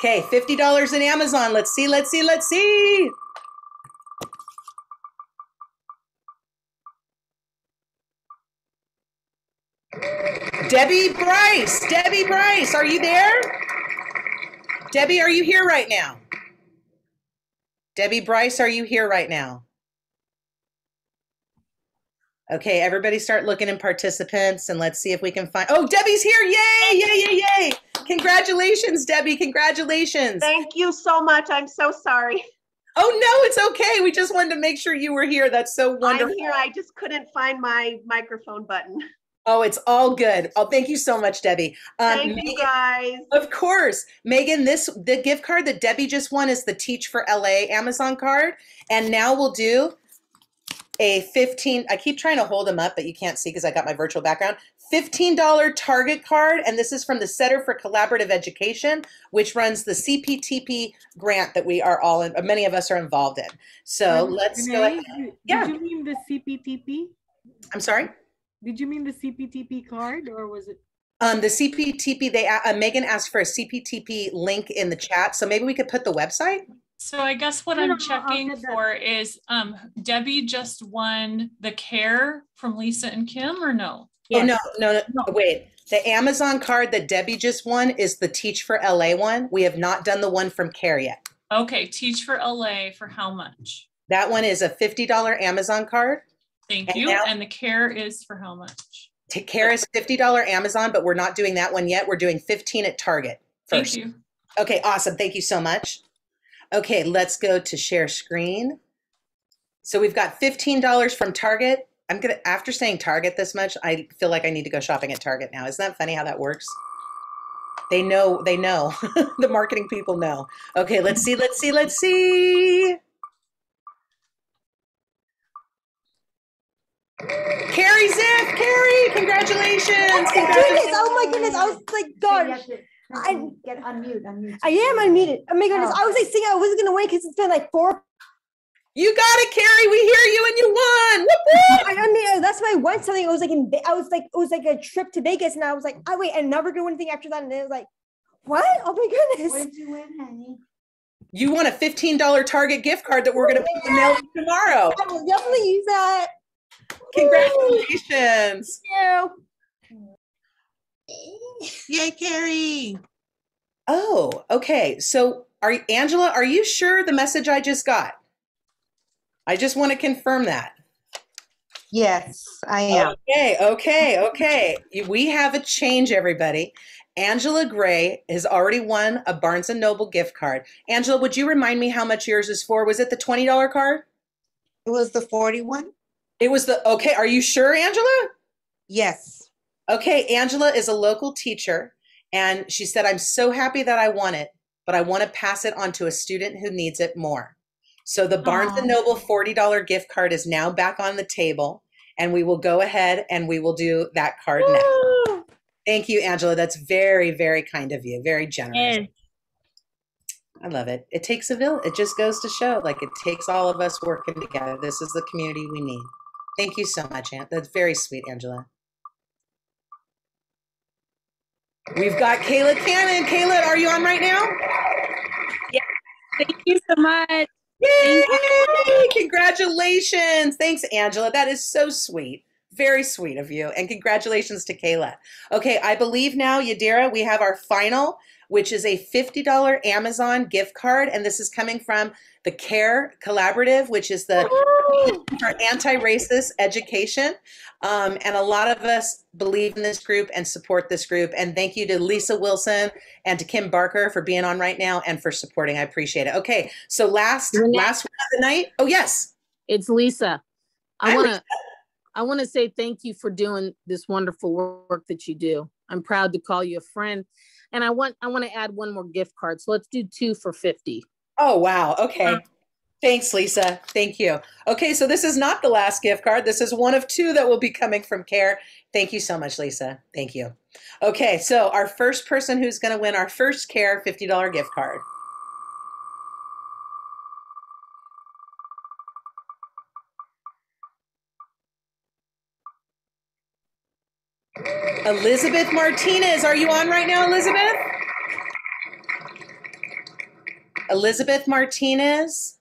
Okay, $50 in Amazon. Let's see, let's see, let's see. Debbie Bryce, Debbie Bryce, are you there? Debbie, are you here right now? Debbie Bryce, are you here right now? Okay, everybody start looking in participants and let's see if we can find. Oh, Debbie's here. Yay, yay, yay, yay. Congratulations, Debbie. Congratulations. Thank you so much. I'm so sorry. Oh, no, it's okay. We just wanted to make sure you were here. That's so wonderful. I'm here. I just couldn't find my microphone button. Oh, it's all good. Oh, thank you so much, Debbie. Um, Thank you guys. Of course, Megan. This the gift card that Debbie just won is the Teach for LA Amazon card, and now we'll do a fifteen. I keep trying to hold them up, but you can't see because I got my virtual background. Fifteen dollar Target card, and this is from the Center for Collaborative Education, which runs the CPTP grant that we are all in. Many of us are involved in. So Um, let's go. Renee, Ahead. Did Yeah. you mean the CPTP? I'm sorry. Did you mean the CPTP card or was it? Um, the CPTP, they uh, Megan asked for a CPTP link in the chat, so maybe we could put the website. So I guess what I'm no, checking for is um Debbie just won the care from Lisa and Kim or no? Oh no, no, no, wait. The Amazon card that Debbie just won is the Teach for LA one. We have not done the one from Care yet. Okay, teach for LA for how much? That one is a fifty dollar Amazon card. Thank And you. now- And the care is for how much? Care is fifty dollar Amazon, but we're not doing that one yet. We're doing fifteen at Target first. Thank you. Okay, awesome. Thank you so much. Okay, let's go to share screen. So we've got $15 from Target. I'm gonna after saying Target this much, I feel like I need to go shopping at Target now. Isn't that funny how that works? They know, they know. the marketing people know. Okay, let's see, let's see, let's see. Carrie Ziff, Carrie, congratulations. Goodness, oh my goodness, I was like, God. I get unmute, unmute. I am unmuted. Oh my goodness, oh, I was like thinking I wasn't gonna win because it's been like four. You got it, Carrie. We hear you and you won. Whoop, whoop. I, I mean, uh, that's why I won something. It was like in, I was like, it was like a trip to Vegas, and I was like, oh wait, I'm never gonna anything after that. And it was like, what? Oh my goodness. What did you win, honey? You won a $15 Target gift card that we're going to put in the mail tomorrow. I will definitely use that. Congratulations. Thank you. Yay, Carrie. Oh, okay. So, are you, Angela, are you sure the message I just got? I just want to confirm that. Yes, I am. Okay, okay, okay. We have a change, everybody. Angela Gray has already won a Barnes and Noble gift card. Angela, would you remind me how much yours is for? Was it the $20 card? It was the 41? It was the okay. Are you sure, Angela? Yes. Okay, Angela is a local teacher, and she said, I'm so happy that I won it, but I want to pass it on to a student who needs it more. So the Barnes and Noble $40 gift card is now back on the table, and we will go ahead and we will do that card now. Thank you, Angela. That's very, very kind of you. Very generous. I love it. It takes a village. It just goes to show, like it takes all of us working together. This is the community we need. Thank you so much, Aunt. That's very sweet, Angela. We've got Kayla Cannon. Kayla, are you on right now? Yeah. Thank you so much. Yay! Congratulations. Thanks, Angela. That is so sweet. Very sweet of you. And congratulations to Kayla. Okay, I believe now, Yadira, we have our final, which is a $50 Amazon gift card. And this is coming from the CARE Collaborative, which is the for anti-racist education. Um, and a lot of us believe in this group and support this group. And thank you to Lisa Wilson and to Kim Barker for being on right now and for supporting. I appreciate it. Okay, so last last one of the night. Oh yes, It's Lisa. I want to I want to say thank you for doing this wonderful work that you do. I'm proud to call you a friend. And I want I want to add one more gift card. So let's do two for 50. Oh, wow. Okay. Uh, Thanks, Lisa. Thank you. Okay, so this is not the last gift card. This is one of two that will be coming from CARE. Thank you so much, Lisa. Thank you. Okay, so our first person who's going to win our first CARE $50 gift card. Elizabeth Martinez. Are you on right now, Elizabeth? Elizabeth Martinez.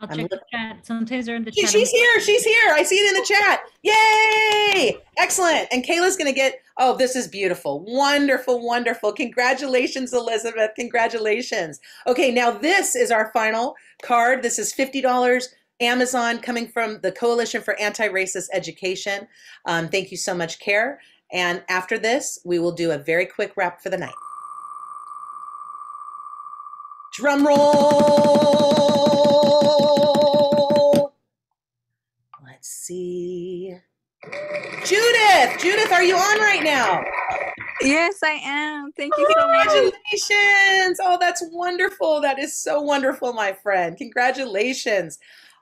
I'll check the chat. Sometimes they're in the chat. she's here. She's here. I see it in the chat. Yay! Excellent. And Kayla's going to get, oh, this is beautiful. Wonderful, wonderful. Congratulations, Elizabeth. Congratulations. Okay, now this is our final card. This is $50 Amazon coming from the Coalition for Anti Racist Education. Um, thank you so much, CARE. And after this, we will do a very quick wrap for the night. Drum roll. Let's see. Judith, Judith, are you on right now? Yes, I am. Thank you so much. Congratulations. Oh, that's wonderful. That is so wonderful, my friend. Congratulations.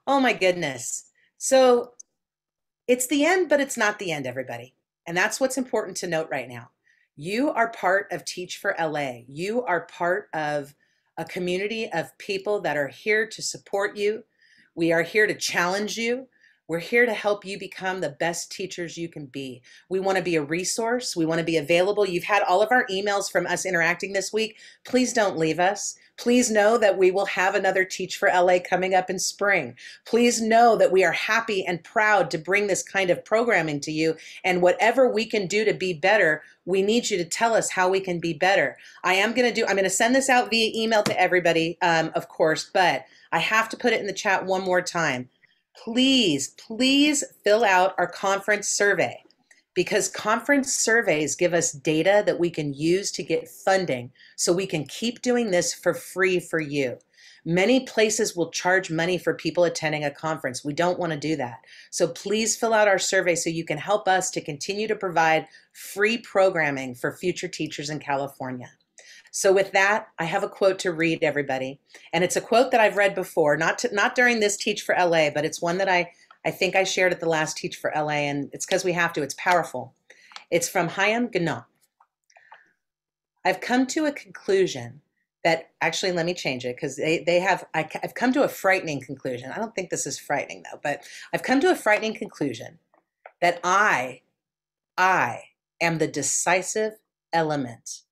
Oh, my goodness. So it's the end, but it's not the end, everybody. And that's what's important to note right now. You are part of Teach for LA. You are part of a community of people that are here to support you. We are here to challenge you. We're here to help you become the best teachers you can be. We want to be a resource. We want to be available. You've had all of our emails from us interacting this week. Please don't leave us. Please know that we will have another Teach for LA coming up in spring. Please know that we are happy and proud to bring this kind of programming to you. And whatever we can do to be better, we need you to tell us how we can be better. I am going to do, I'm going to send this out via email to everybody, um, of course, but I have to put it in the chat one more time please, please fill out our conference survey because conference surveys give us data that we can use to get funding so we can keep doing this for free for you. Many places will charge money for people attending a conference. We don't want to do that. So please fill out our survey so you can help us to continue to provide free programming for future teachers in California. So with that, I have a quote to read everybody. And it's a quote that I've read before, not to, not during this Teach for LA, but it's one that I I think I shared at the last Teach for LA and it's cuz we have to. It's powerful. It's from Haim Ginott. I've come to a conclusion that actually let me change it because they, they have I, i've come to a frightening conclusion i don't think this is frightening though but i've come to a frightening conclusion that i i am the decisive element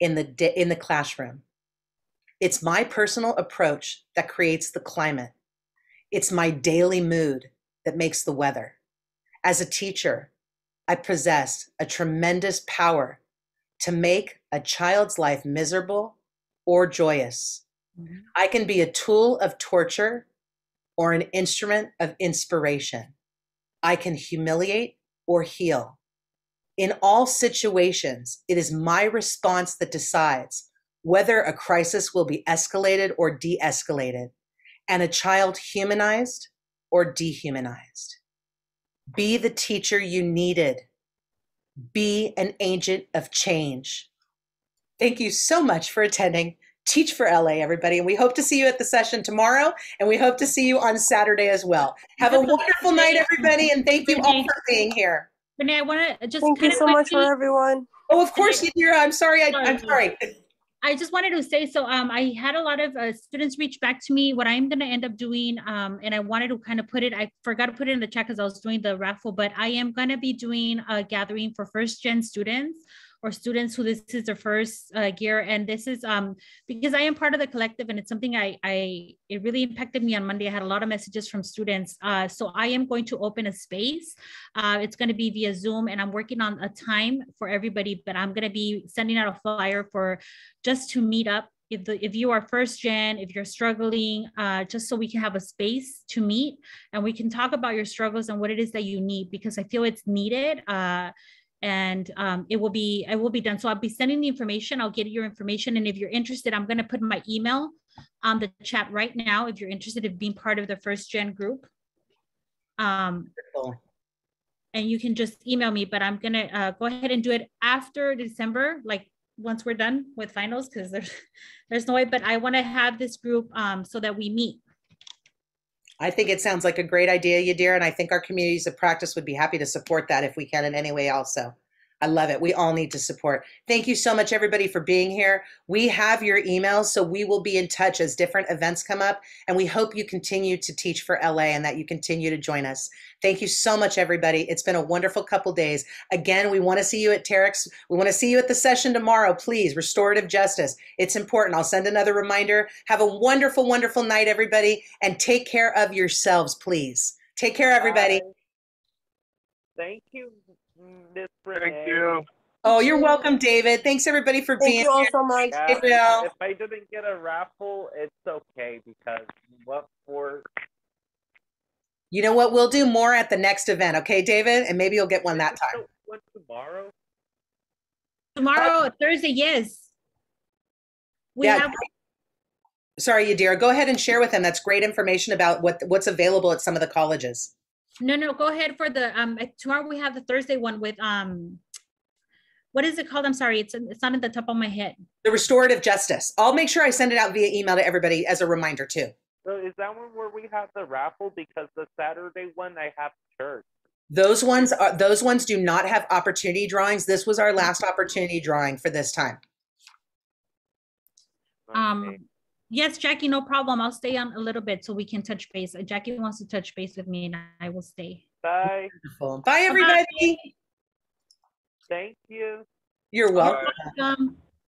in the in the classroom it's my personal approach that creates the climate it's my daily mood that makes the weather as a teacher i possess a tremendous power to make a child's life miserable or joyous. Mm-hmm. I can be a tool of torture or an instrument of inspiration. I can humiliate or heal. In all situations, it is my response that decides whether a crisis will be escalated or de escalated, and a child humanized or dehumanized. Be the teacher you needed. Be an agent of change. Thank you so much for attending Teach for LA, everybody. And we hope to see you at the session tomorrow. And we hope to see you on Saturday as well. Have a wonderful night, everybody. And thank you all for being here. Renee, I want to just Thank you kind of so much for everyone. Oh, of course, Yadira. I'm sorry. I, I'm sorry. I just wanted to say so. Um, I had a lot of uh, students reach back to me. What I'm going to end up doing, um, and I wanted to kind of put it. I forgot to put it in the chat because I was doing the raffle, but I am going to be doing a gathering for first gen students or students who this is their first uh, year, and this is um because I am part of the collective, and it's something I I it really impacted me on Monday. I had a lot of messages from students, uh, so I am going to open a space. Uh, it's going to be via Zoom, and I'm working on a time for everybody. But I'm going to be sending out a flyer for just to meet up. If the if you are first gen, if you're struggling, uh, just so we can have a space to meet and we can talk about your struggles and what it is that you need because I feel it's needed. Uh, and um, it will be it will be done. So I'll be sending the information. I'll get your information, and if you're interested, I'm going to put my email on the chat right now. If you're interested in being part of the first gen group, Um, Wonderful. and you can just email me, but I'm gonna uh, go ahead and do it after December, like once we're done with finals, because there's there's no way. But I want to have this group um, so that we meet. I think it sounds like a great idea, Yadira, and I think our communities of practice would be happy to support that if we can in any way also. I love it. We all need to support. Thank you so much, everybody, for being here. We have your emails, so we will be in touch as different events come up. And we hope you continue to teach for LA and that you continue to join us. Thank you so much, everybody. It's been a wonderful couple days. Again, we want to see you at Terex. We want to see you at the session tomorrow. Please, restorative justice. It's important. I'll send another reminder. Have a wonderful, wonderful night, everybody, and take care of yourselves, please. Take care, everybody. Thank you, Miss Renee. Thank you. Oh, you're welcome, David. Thanks, everybody, for Thank being you all here. so much. Gabriel. If I didn't get a raffle, it's okay because what for? You know what? We'll do more at the next event, okay, David? And maybe you'll get one that time. What tomorrow? Tomorrow, Thursday, yes. We Yeah. have Sorry, Yadira. Go ahead and share with them. That's great information about what what's available at some of the colleges. No, no. Go ahead for the um. Tomorrow we have the Thursday one with um. What is it called? I'm sorry, it's it's not at the top of my head. The restorative justice. I'll make sure I send it out via email to everybody as a reminder too. So is that one where we have the raffle? Because the Saturday one I have church. Those ones are those ones do not have opportunity drawings. This was our last opportunity drawing for this time. Um, yes, Jackie, no problem. I'll stay on a little bit so we can touch base. Uh, Jackie wants to touch base with me, and I will stay. Bye. Bye, everybody. Thank you. You're welcome. Welcome.